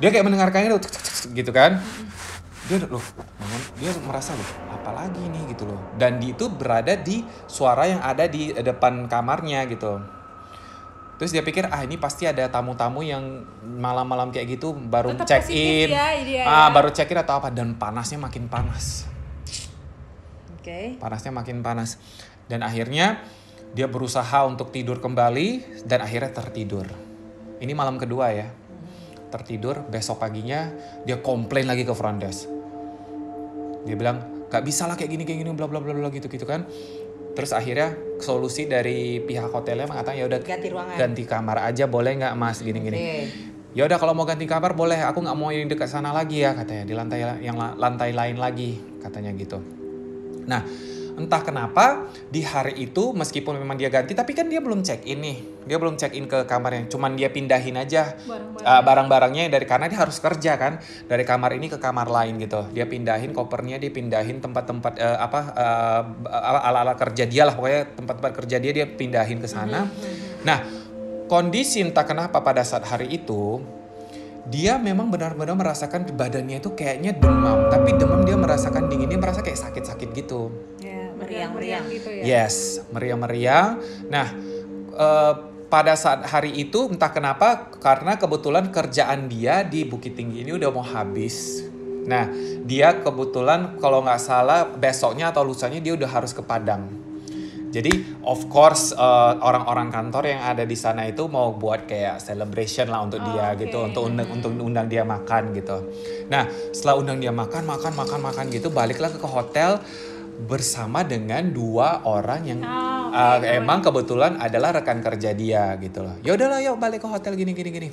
dia kayak mendengarkannya tuh gitu kan. Dia loh dia merasa loh apalagi nih? Gitu loh. Dan di itu berada di suara yang ada di depan kamarnya gitu. Terus dia pikir ah ini pasti ada tamu-tamu yang malam-malam kayak gitu baru Tetap check in. ya, dia ah ya. baru check in atau apa. Dan panasnya makin panas. Oke. panasnya makin panas. Dan akhirnya dia berusaha untuk tidur kembali dan akhirnya tertidur. Ini malam kedua ya. Tertidur besok paginya dia komplain lagi ke front desk dia bilang gak bisa lah kayak gini kayak gini bla bla bla bla gitu gitu kan. Terus akhirnya solusi dari pihak hotelnya mengatakan ya udah Ganti ruangan. ganti kamar aja boleh nggak mas? Gini gini. Oke. ya udah kalau mau ganti kamar boleh. Aku nggak mau yang dekat sana lagi ya katanya. Di lantai yang la- lantai lain lagi katanya gitu. Nah entah kenapa di hari itu meskipun memang dia ganti tapi kan dia belum check in nih. Dia belum check in ke kamarnya cuman dia pindahin aja Barang-barang. uh, barang-barangnya dari karena dia harus kerja kan dari kamar ini ke kamar lain gitu. Dia pindahin kopernya dia pindahin tempat-tempat uh, apa uh, ala-ala kerja dia lah pokoknya tempat-tempat kerja dia dia pindahin ke sana. Nah kondisi entah kenapa pada saat hari itu dia memang benar-benar merasakan badannya itu kayaknya demam. Tapi demam dia merasakan dingin dia merasa kayak sakit-sakit gitu meriang-meriang. gitu ya. Yes, meriang-meriang. Nah, eh, pada saat hari itu entah kenapa karena kebetulan kerjaan dia di Bukit Tinggi ini udah mau habis. Nah, dia kebetulan kalau nggak salah besoknya atau lusanya dia udah harus ke Padang. Jadi of course eh, orang-orang kantor yang ada di sana itu mau buat kayak celebration lah untuk dia oke. gitu, untuk undang untuk undang dia makan gitu. Nah setelah undang dia makan, makan, makan, makan gitu, baliklah ke hotel bersama dengan dua orang yang Ah, eh, emang kebetulan adalah rekan kerja dia gitu loh. Ya udahlah yuk balik ke hotel gini gini gini.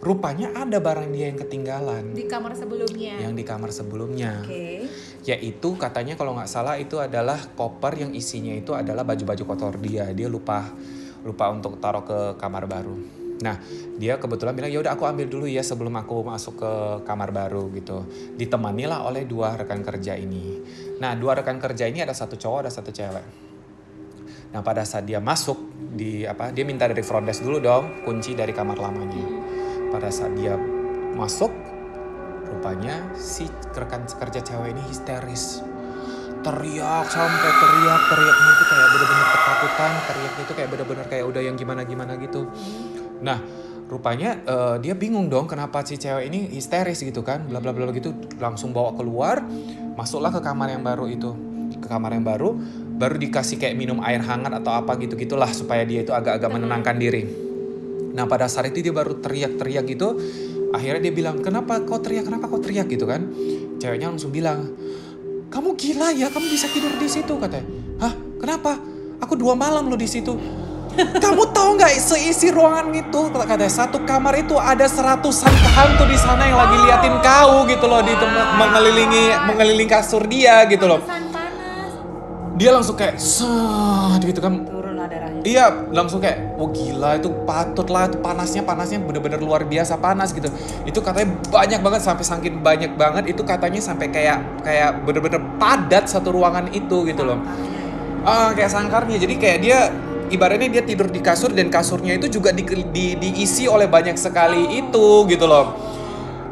Rupanya ada barang dia yang ketinggalan Di kamar sebelumnya. yang di kamar sebelumnya Oke. yaitu katanya kalau nggak salah itu adalah koper yang isinya itu adalah baju-baju kotor dia dia lupa lupa untuk taruh ke kamar baru nah dia kebetulan bilang ya udah aku ambil dulu ya sebelum aku masuk ke kamar baru gitu. Ditemanilah oleh dua rekan kerja ini. Nah dua rekan kerja ini ada satu cowok ada satu cewek. Nah pada saat dia masuk di apa dia minta dari front desk dulu dong kunci dari kamar lamanya. Pada saat dia masuk Rupanya si rekan kerja cewek ini histeris. Teriak sampai teriak, teriaknya itu kayak bener-bener ketakutan, teriaknya itu kayak bener-bener kayak udah yang gimana-gimana gitu. Nah, rupanya eh, dia bingung dong kenapa si cewek ini histeris gitu kan, bla bla bla gitu. Langsung bawa keluar, masuklah ke kamar yang baru itu. Ke kamar yang baru, baru dikasih kayak minum air hangat atau apa gitu-gitulah supaya dia itu agak-agak menenangkan diri. Nah pada saat itu dia baru teriak-teriak gitu. Akhirnya dia bilang, kenapa kau teriak, kenapa kau teriak gitu kan. Ceweknya langsung bilang, kamu gila ya, kamu bisa tidur di situ katanya. Hah, kenapa? Aku dua malam loh di situ. Kamu tahu nggak seisi ruangan itu katanya satu kamar itu ada seratusan hantu di sana yang lagi liatin kau gitu loh di tempat mengelilingi mengelilingi kasur dia gitu loh. Dia langsung kayak set gitu kan darahnya. Iya, langsung kayak, oh gila itu patut lah, itu panasnya panasnya bener-bener luar biasa panas gitu. Itu katanya banyak banget sampai saking banyak banget itu katanya sampai kayak kayak bener-bener padat satu ruangan itu gitu loh. Ah kayak sangkarnya, jadi kayak dia ibaratnya dia tidur di kasur dan kasurnya itu juga di, di- diisi oleh banyak sekali itu gitu loh.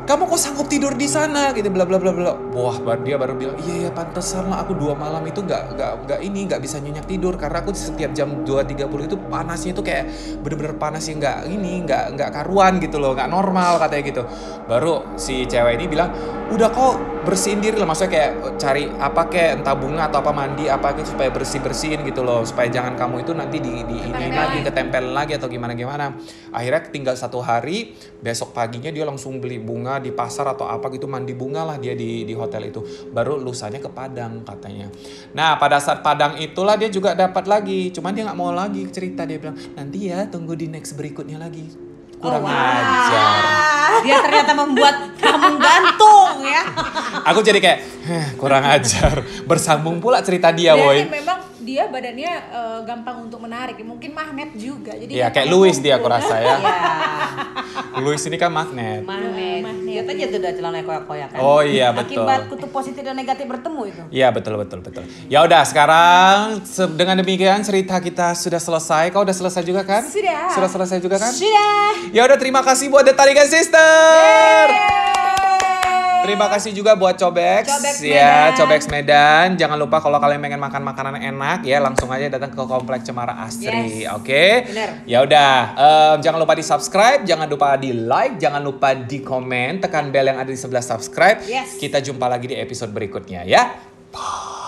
Kamu kok sanggup tidur di sana? Gitu bla bla bla bla. Wah baru dia baru bilang iya ya pantesan lah aku dua malam itu nggak nggak nggak ini nggak bisa nyenyak tidur. Karena aku setiap jam 2.30 itu panasnya itu kayak bener-bener panas yang nggak ini nggak nggak karuan gitu loh nggak normal katanya gitu. Baru si cewek ini bilang udah kok bersihin diri lah. Maksudnya kayak cari apa kayak entah bunga atau apa mandi apa gitu supaya bersih bersihin gitu loh. Supaya jangan kamu itu nanti di, di ini lagi ketempel lagi atau gimana gimana akhirnya tinggal satu hari besok paginya dia langsung beli bunga di pasar atau apa gitu mandi bunga lah dia di di hotel itu. Baru lusanya ke Padang katanya. Nah pada saat Padang itulah dia juga dapat lagi. Cuman dia nggak mau lagi cerita dia bilang nanti ya tunggu di next berikutnya lagi. Kurang ajar. Dia ternyata membuat kamu gantung ya. aku jadi kayak "Heh, kurang ajar. Bersambung pula cerita dia Berarti boy memang dia badannya eh, gampang untuk menarik, mungkin magnet juga. Jadi Iya dia kayak Louis dia aku rasa ya Ya, Louis ini kan magnet magnet. Lihat aja tuh udah celana koyak-koyak kan. Oh iya, betul. Akibat kutub positif dan negatif bertemu itu. Iya betul betul betul. Ya udah sekarang se- dengan demikian cerita kita sudah selesai. Kau udah selesai juga kan? Sudah. Sudah selesai juga kan? Sudah. Ya udah terima kasih buat The Sister. Terima kasih juga buat Cobex, Cobex ya, Medan. Cobex Medan. Jangan lupa kalau kalian pengen makan makanan enak ya, langsung aja datang ke Komplek Cemara Asri, Yes. oke? Bener. Ya udah, em, jangan lupa di subscribe, jangan lupa di like, jangan lupa di komen, tekan bel yang ada di sebelah subscribe. Yes. Kita jumpa lagi di episode berikutnya ya. Bye.